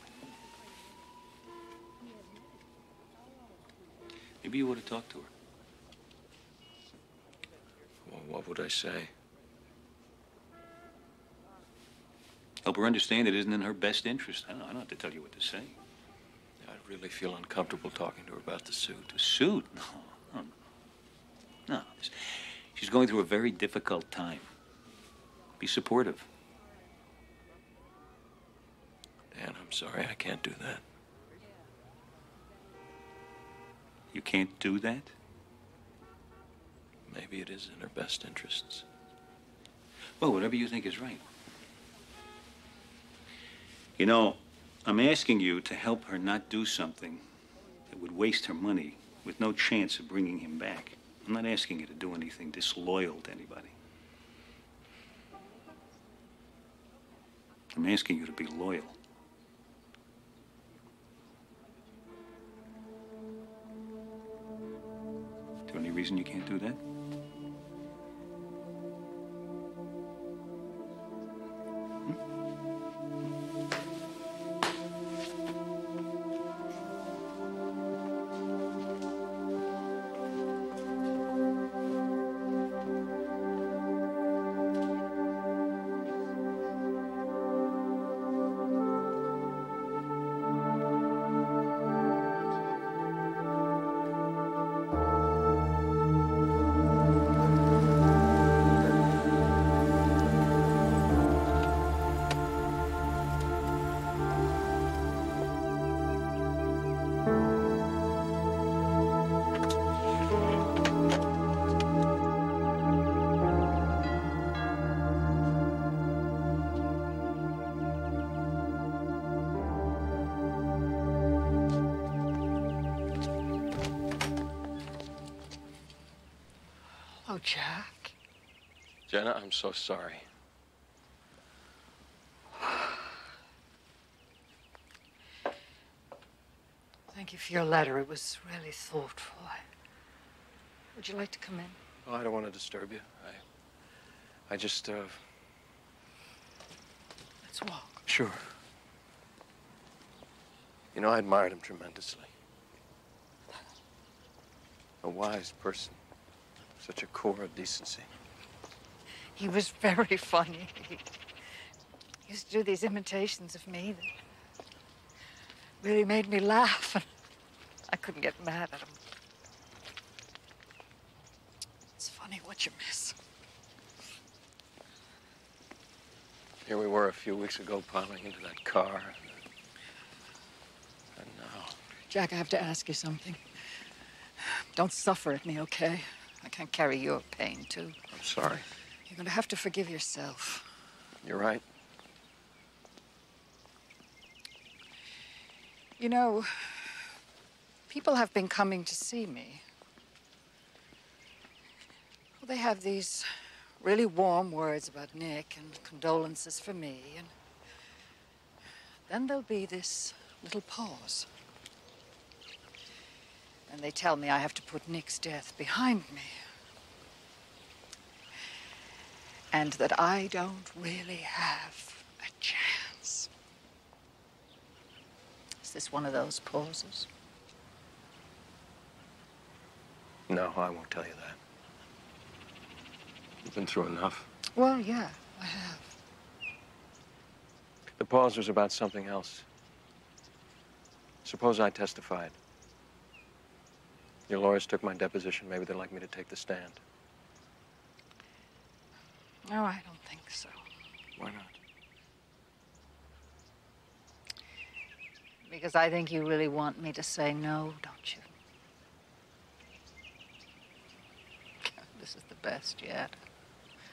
Maybe you ought to talk to her. Well, what would I say? Help her understand it isn't in her best interest. I don't, I don't have to tell you what to say. I really feel uncomfortable talking to her about the suit. The suit? No, no. No. She's going through a very difficult time. Be supportive. Dan, I'm sorry, I can't do that. You can't do that? Maybe it is in her best interests. Well, whatever you think is right. You know, I'm asking you to help her not do something that would waste her money with no chance of bringing him back. I'm not asking you to do anything disloyal to anybody. I'm asking you to be loyal. Reason you can't do that? Jenna, I'm so sorry. Thank you for your letter. It was really thoughtful. Would you like to come in? Oh, I don't want to disturb you. I, I just, uh, Let's walk. sure. You know, I admired him tremendously. A wise person. Such a core of decency. He was very funny. He used to do these imitations of me that really made me laugh. And [laughs] I couldn't get mad at him. It's funny what you miss. Here we were a few weeks ago piling into that car. And now, Jack, I have to ask you something. Don't suffer at me, okay? I can't carry your pain, too. I'm sorry. You're to have to forgive yourself. You're right. You know, people have been coming to see me. Well, they have these really warm words about Nick and condolences for me, and then there'll be this little pause. And they tell me I have to put Nick's death behind me. And that I don't really have a chance. Is this one of those pauses? No, I won't tell you that. You've been through enough. Well, yeah, I have. The pause was about something else. Suppose I testified. Your lawyers took my deposition. Maybe they'd like me to take the stand. No, I don't think so. Why not? Because I think you really want me to say no, don't you? [laughs] This is the best yet.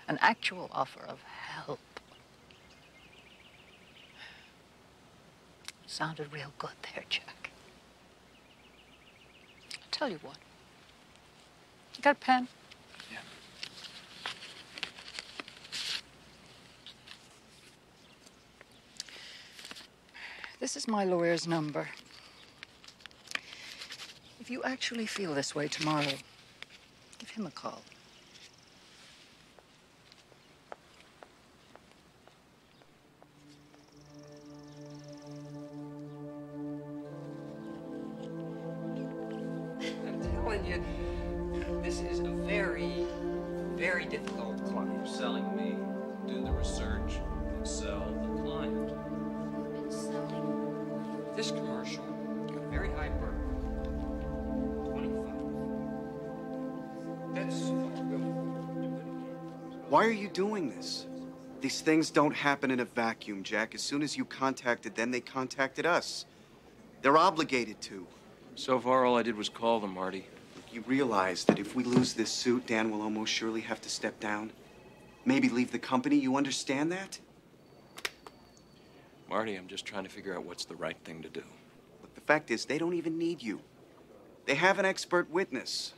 An actual offer of help. Sounded real good there, Jack. I'll tell you what. You got a pen? This is my lawyer's number. If you actually feel this way tomorrow, give him a call. This commercial got a very high burn. 25. That's Why are you doing this? These things don't happen in a vacuum, Jack. As soon as you contacted them, they contacted us. They're obligated to. So far, all I did was call them, Marty. You realize that if we lose this suit, Dan will almost surely have to step down. Maybe leave the company. You understand that? Marty, I'm just trying to figure out what's the right thing to do. Look, the fact is, they don't even need you. They have an expert witness.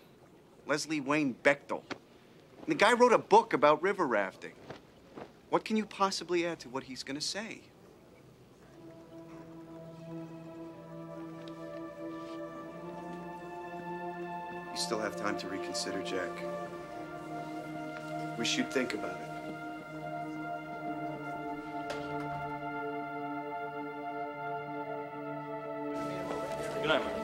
Leslie Wayne Bechtel. And the guy wrote a book about river rafting. What can you possibly add to what he's going to say? You still have time to reconsider, Jack. We should think about it. Good night,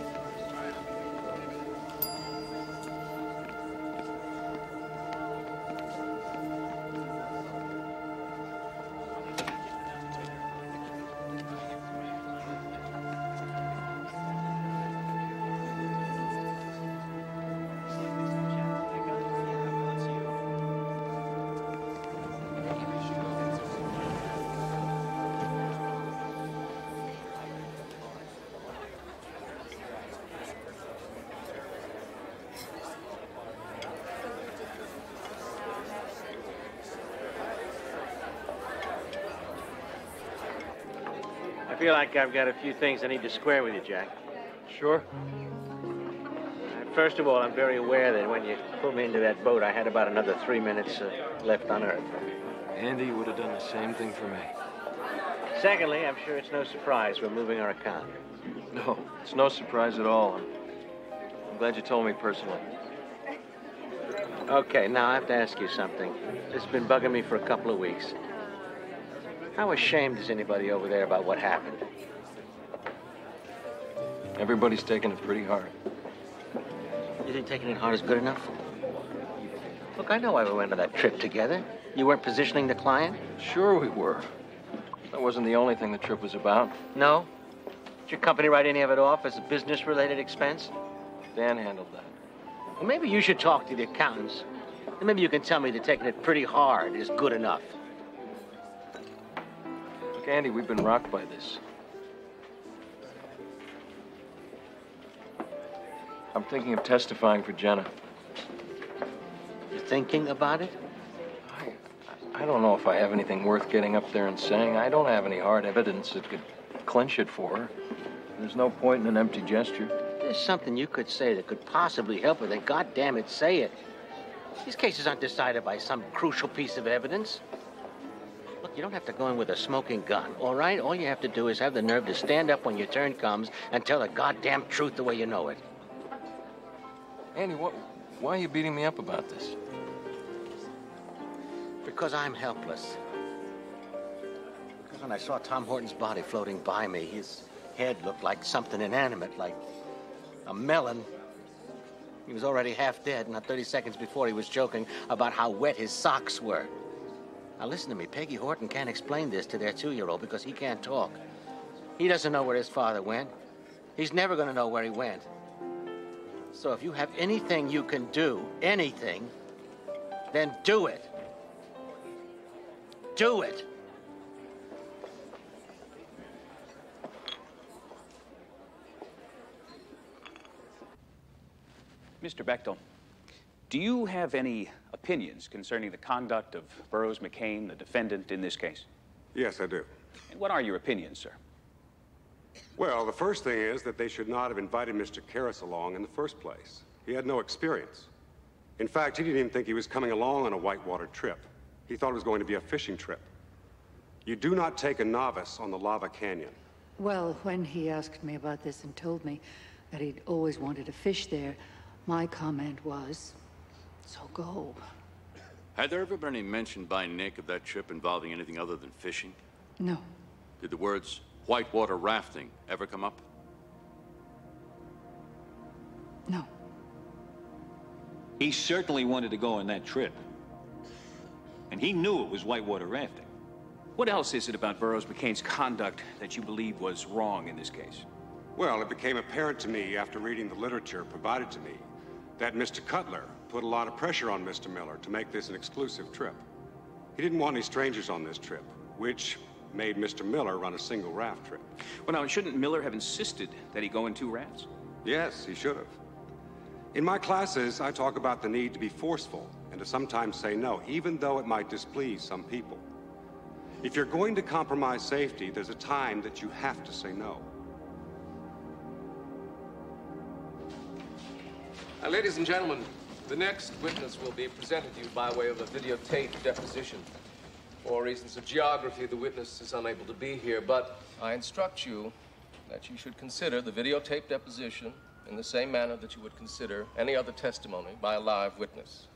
feel like I've got a few things I need to square with you, Jack. Sure. First of all, I'm very aware that when you put me into that boat, I had about another three minutes uh, left on Earth. Andy would have done the same thing for me. Secondly, I'm sure it's no surprise we're moving our account. No, it's no surprise at all. I'm, I'm glad you told me personally. Okay, now I have to ask you something. It's been bugging me for a couple of weeks. How ashamed is anybody over there about what happened? Everybody's taking it pretty hard. You think taking it hard is good enough? Look, I know why we went on that trip together. You weren't positioning the client? Sure we were. That wasn't the only thing the trip was about. No? Did your company write any of it off as a business-related expense? Dan handled that. Well, maybe you should talk to the accountants. And maybe you can tell me that taking it pretty hard is good enough. Look, Andy, we've been rocked by this. I'm thinking of testifying for Jenna. You're thinking about it? I don't know if I have anything worth getting up there and saying. I don't have any hard evidence that could clinch it for her. There's no point in an empty gesture. There's something you could say that could possibly help her, then goddamn it, say it. These cases aren't decided by some crucial piece of evidence. You don't have to go in with a smoking gun, all right? All you have to do is have the nerve to stand up when your turn comes and tell the goddamn truth the way you know it. Andy, what, why are you beating me up about this? Because I'm helpless. Because when I saw Tom Horton's body floating by me, his head looked like something inanimate, like a melon. He was already half dead, not 30 seconds before he was joking about how wet his socks were. Now listen to me, Peggy Horton can't explain this to their two-year-old because he can't talk. He doesn't know where his father went. He's never going to know where he went. So if you have anything you can do, anything, then do it. Do it. Mr. Bechtel, do you have any opinions concerning the conduct of Burroughs McCain, the defendant in this case? Yes, I do. And what are your opinions, sir? Well, the first thing is that they should not have invited Mr. Karras along in the first place. He had no experience. In fact, he didn't even think he was coming along on a whitewater trip. He thought it was going to be a fishing trip. You do not take a novice on the lava canyon. Well, when he asked me about this and told me that he'd always wanted to fish there, my comment was, so go. Had there ever been any mention by Nick of that trip involving anything other than fishing? No. Did the words whitewater rafting ever come up? No. He certainly wanted to go on that trip. And he knew it was whitewater rafting. What else is it about Burroughs McCain's conduct that you believe was wrong in this case? Well, it became apparent to me after reading the literature provided to me that Mr. Cutler put a lot of pressure on Mr. Miller to make this an exclusive trip. He didn't want any strangers on this trip, which made Mr. Miller run a single raft trip. Well, now, shouldn't Miller have insisted that he go in two rafts? Yes, he should have. In my classes, I talk about the need to be forceful and to sometimes say no, even though it might displease some people. If you're going to compromise safety, there's a time that you have to say no. Uh, ladies and gentlemen, The next witness will be presented to you by way of a videotaped deposition. For reasons of geography, the witness is unable to be here, but I instruct you that you should consider the videotaped deposition in the same manner that you would consider any other testimony by a live witness.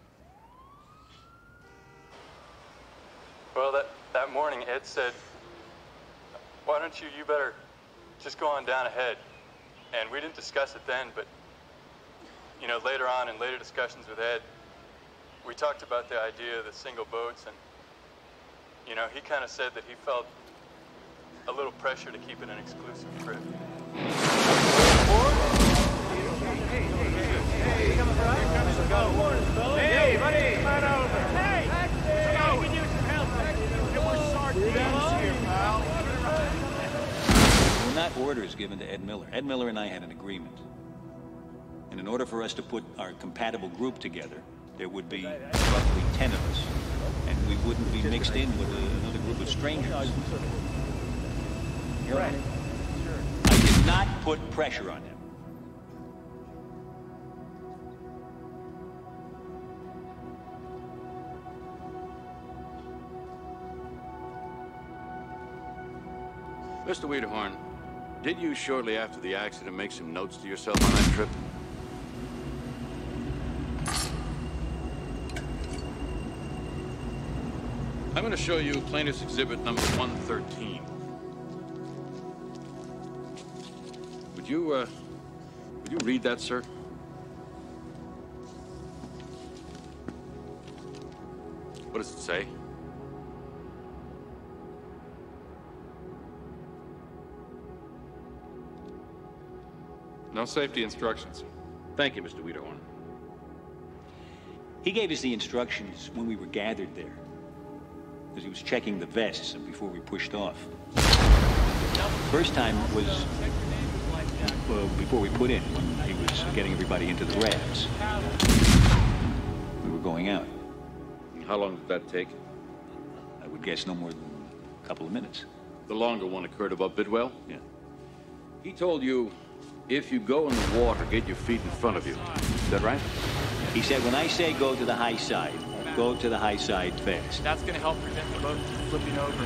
Well, that, that morning, Ed said, why don't you, you better just go on down ahead. And we didn't discuss it then, but, you know, later on in later discussions with Ed, we talked about the idea of the single boats, and, you know, he kind of said that he felt a little pressure to keep it an exclusive trip. When that order is given to Ed Miller, Ed Miller and I had an agreement. And in order for us to put our compatible group together, there would be roughly 10 of us. And we wouldn't be mixed in with a, another group of strangers. You're right. I did not put pressure on him. Mr. Wiederhorn, did you shortly after the accident make some notes to yourself on that trip? I'm going to show you plaintiff's exhibit number 113. Would you, uh, would you read that, sir? What does it say? No safety instructions. Thank you, Mr. Wiederhorn. He gave us the instructions when we were gathered there. Because he was checking the vests before we pushed off. First time was before we put in, when he was getting everybody into the rafts. We were going out. How long did that take? I would guess no more than a couple of minutes. The longer one occurred above Bidwell? Yeah. He told you, if you go in the water, get your feet in front of you. Is that right? He said, when I say go to the high side, go to the high side fast. That's going to help prevent the boat from flipping over.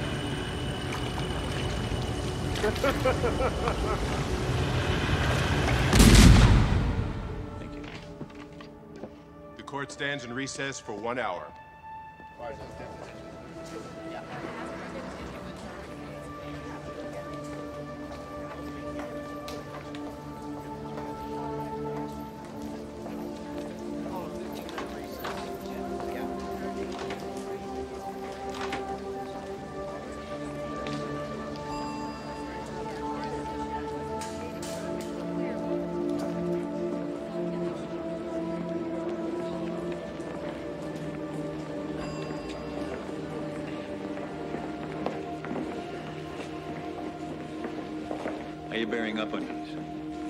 The court stands in recess for one hour. Bearing up on these?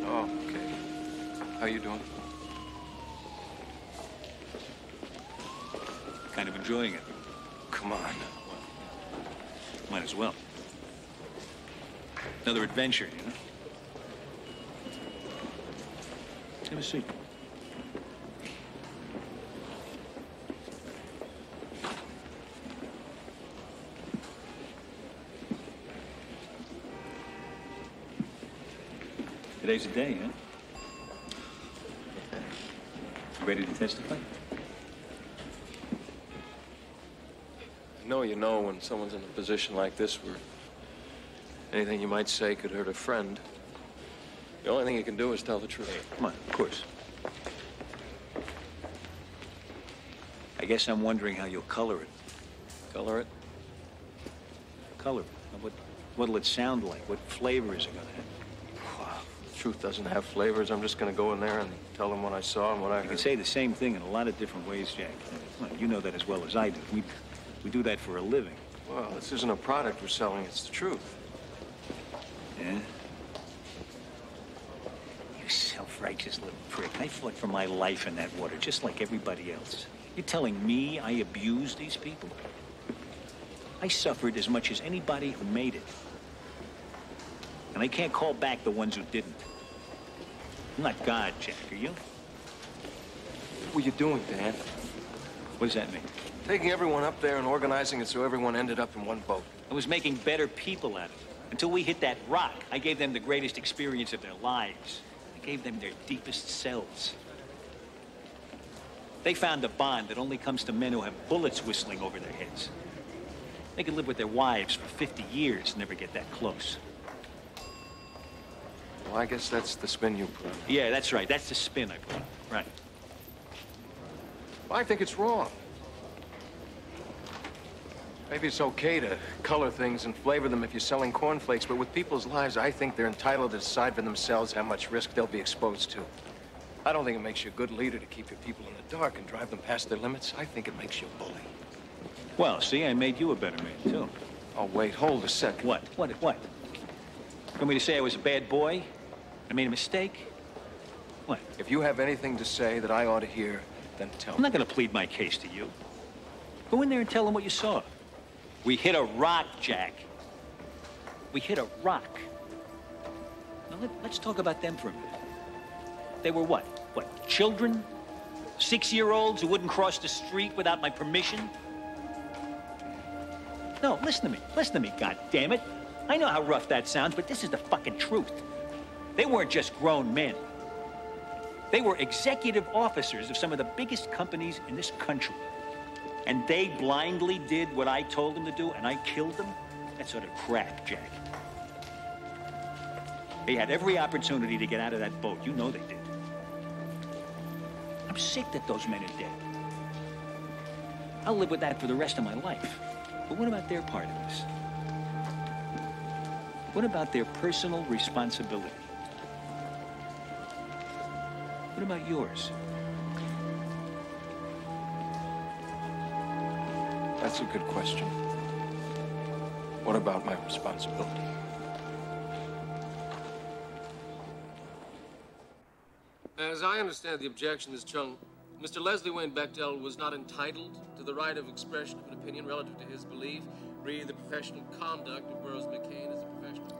Oh, okay. How you doing? Kind of enjoying it. Come on. Might as well. Another adventure, you know? Have a seat. Today's the day, huh? Ready to testify? I know you know when someone's in a position like this where anything you might say could hurt a friend. The only thing you can do is tell the truth. Come on, of course. I guess I'm wondering how you'll color it. Color it? Color it. What, what'll it sound like? What flavor is it gonna have? Truth doesn't have flavors. I'm just gonna go in there and tell them what I saw and what I You heard. can say the same thing in a lot of different ways, Jack. Well, you know that as well as I do. We, we do that for a living. Well, this isn't a product we're selling. It's the truth. Yeah? You self-righteous little prick. I fought for my life in that water, just like everybody else. You're telling me I abused these people? I suffered as much as anybody who made it. And I can't call back the ones who didn't. I'm not God, Jack, are you? What were you doing, Dan? What does that mean? Taking everyone up there and organizing it so everyone ended up in one boat. I was making better people out of it. Until we hit that rock, I gave them the greatest experience of their lives. I gave them their deepest selves. They found a bond that only comes to men who have bullets whistling over their heads. They could live with their wives for 50 years and never get that close. Well, I guess that's the spin you put. Yeah, that's right. That's the spin I put. Right. Well, I think it's wrong. Maybe it's okay to color things and flavor them if you're selling cornflakes, but with people's lives, I think they're entitled to decide for themselves how much risk they'll be exposed to. I don't think it makes you a good leader to keep your people in the dark and drive them past their limits. I think it makes you a bully. Well, see, I made you a better man, too. Oh, wait, hold a second. What? What? What? You want me to say I was a bad boy? I made a mistake? What? If you have anything to say that I ought to hear, then tell I'm me. not going to plead my case to you. Go in there and tell them what you saw. We hit a rock, Jack. We hit a rock. Now, let, let's talk about them for a minute. They were what? What, children? Six-year-olds who wouldn't cross the street without my permission? No, listen to me. Listen to me, God damn it! I know how rough that sounds, but this is the fucking truth. They weren't just grown men. They were executive officers of some of the biggest companies in this country. And they blindly did what I told them to do, and I killed them? That's sort of crap, Jack. They had every opportunity to get out of that boat. You know they did. I'm sick that those men are dead. I'll live with that for the rest of my life. But what about their part of this? What about their personal responsibility? What about yours? That's a good question. What about my responsibility? As I understand the objection, Ms. Chung, Mr. Leslie Wayne Bechtel was not entitled to the right of expression of an opinion relative to his belief, re the professional conduct of Burroughs McCain as a professional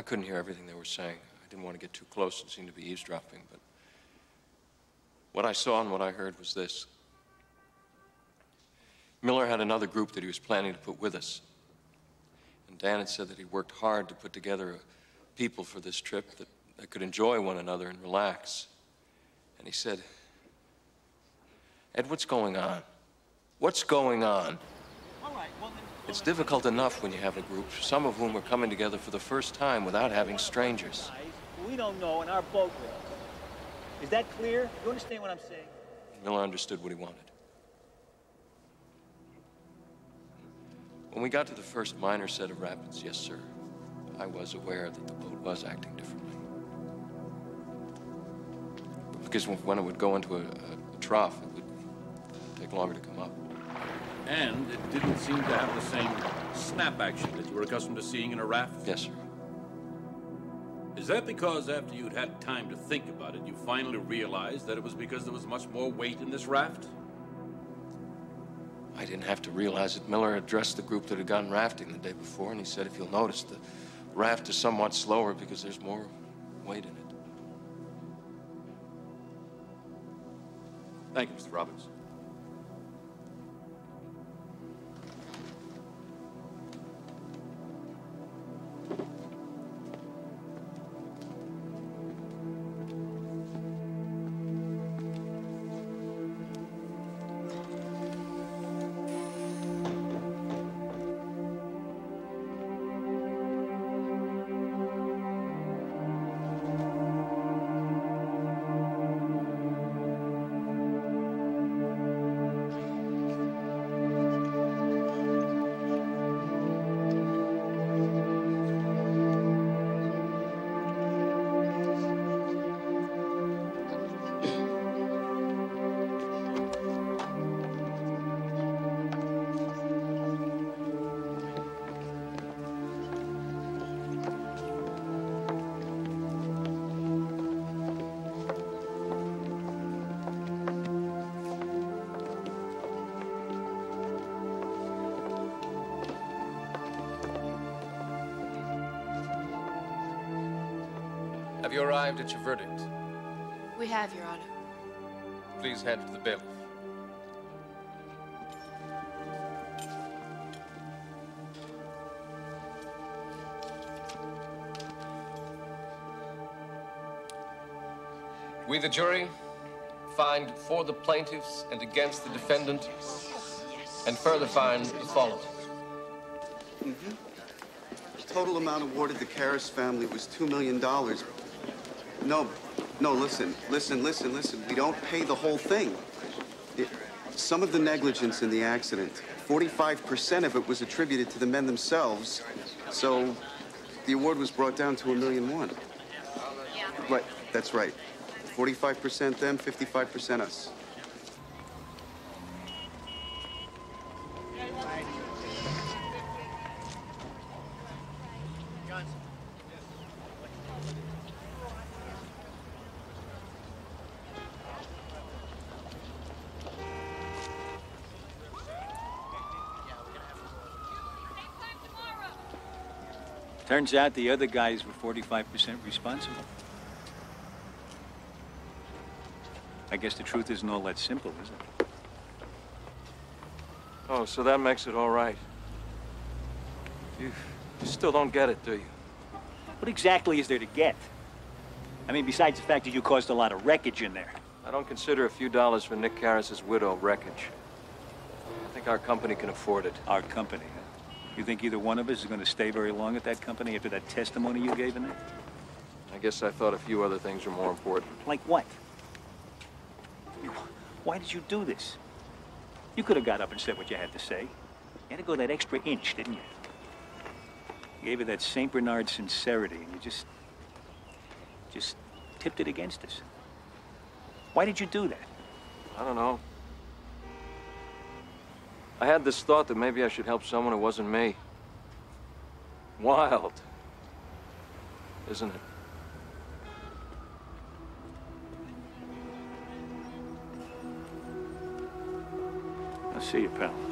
I couldn't hear everything they were saying. I didn't want to get too close. It seemed to be eavesdropping, but what I saw and what I heard was this. Miller had another group that he was planning to put with us. And Dan had said that he worked hard to put together a people for this trip that, that could enjoy one another and relax. And he said, Ed, what's going on? What's going on? It's difficult enough when you have a group, some of whom are coming together for the first time without having strangers. We don't know, and our boat will. Is that clear? You understand what I'm saying? Miller understood what he wanted. When we got to the first minor set of rapids, yes, sir, I was aware that the boat was acting differently. Because when it would go into a, a trough, it would take longer to come up. And it didn't seem to have the same snap action that you were accustomed to seeing in a raft? Yes, sir. Is that because after you'd had time to think about it, you finally realized that it was because there was much more weight in this raft? I didn't have to realize it. Miller addressed the group that had gone rafting the day before, and he said if you'll notice, the raft is somewhat slower because there's more weight in it. Thank you, Mr. Robbins. Have you arrived at your verdict? We have, Your Honor. Please hand it to the bailiff. We, the jury, find for the plaintiffs and against the defendant, and further find the following. Mm-hmm. The total amount awarded the Karras family was $2 million. No, no, listen, listen, listen, listen. We don't pay the whole thing. It, some of the negligence in the accident, 45% of it was attributed to the men themselves. So the award was brought down to a million one. Right, that's right. 45% them, 55% us. Turns out the other guys were 45% responsible. I guess the truth isn't all that simple, is it? Oh, so that makes it all right. You, you still don't get it, do you? What exactly is there to get? I mean, besides the fact that you caused a lot of wreckage in there. I don't consider a few dollars for Nick Karras' widow wreckage. I think our company can afford it. Our company, huh? You think either one of us is going to stay very long at that company after that testimony you gave in there? I guess I thought a few other things were more important. Like what? Why did you do this? You could have got up and said what you had to say. You had to go that extra inch, didn't you? You gave it that St. Bernard sincerity, and you just... just tipped it against us. Why did you do that? I don't know. I had this thought that maybe I should help someone who wasn't me. Wild. Isn't it? I'll see you, pal.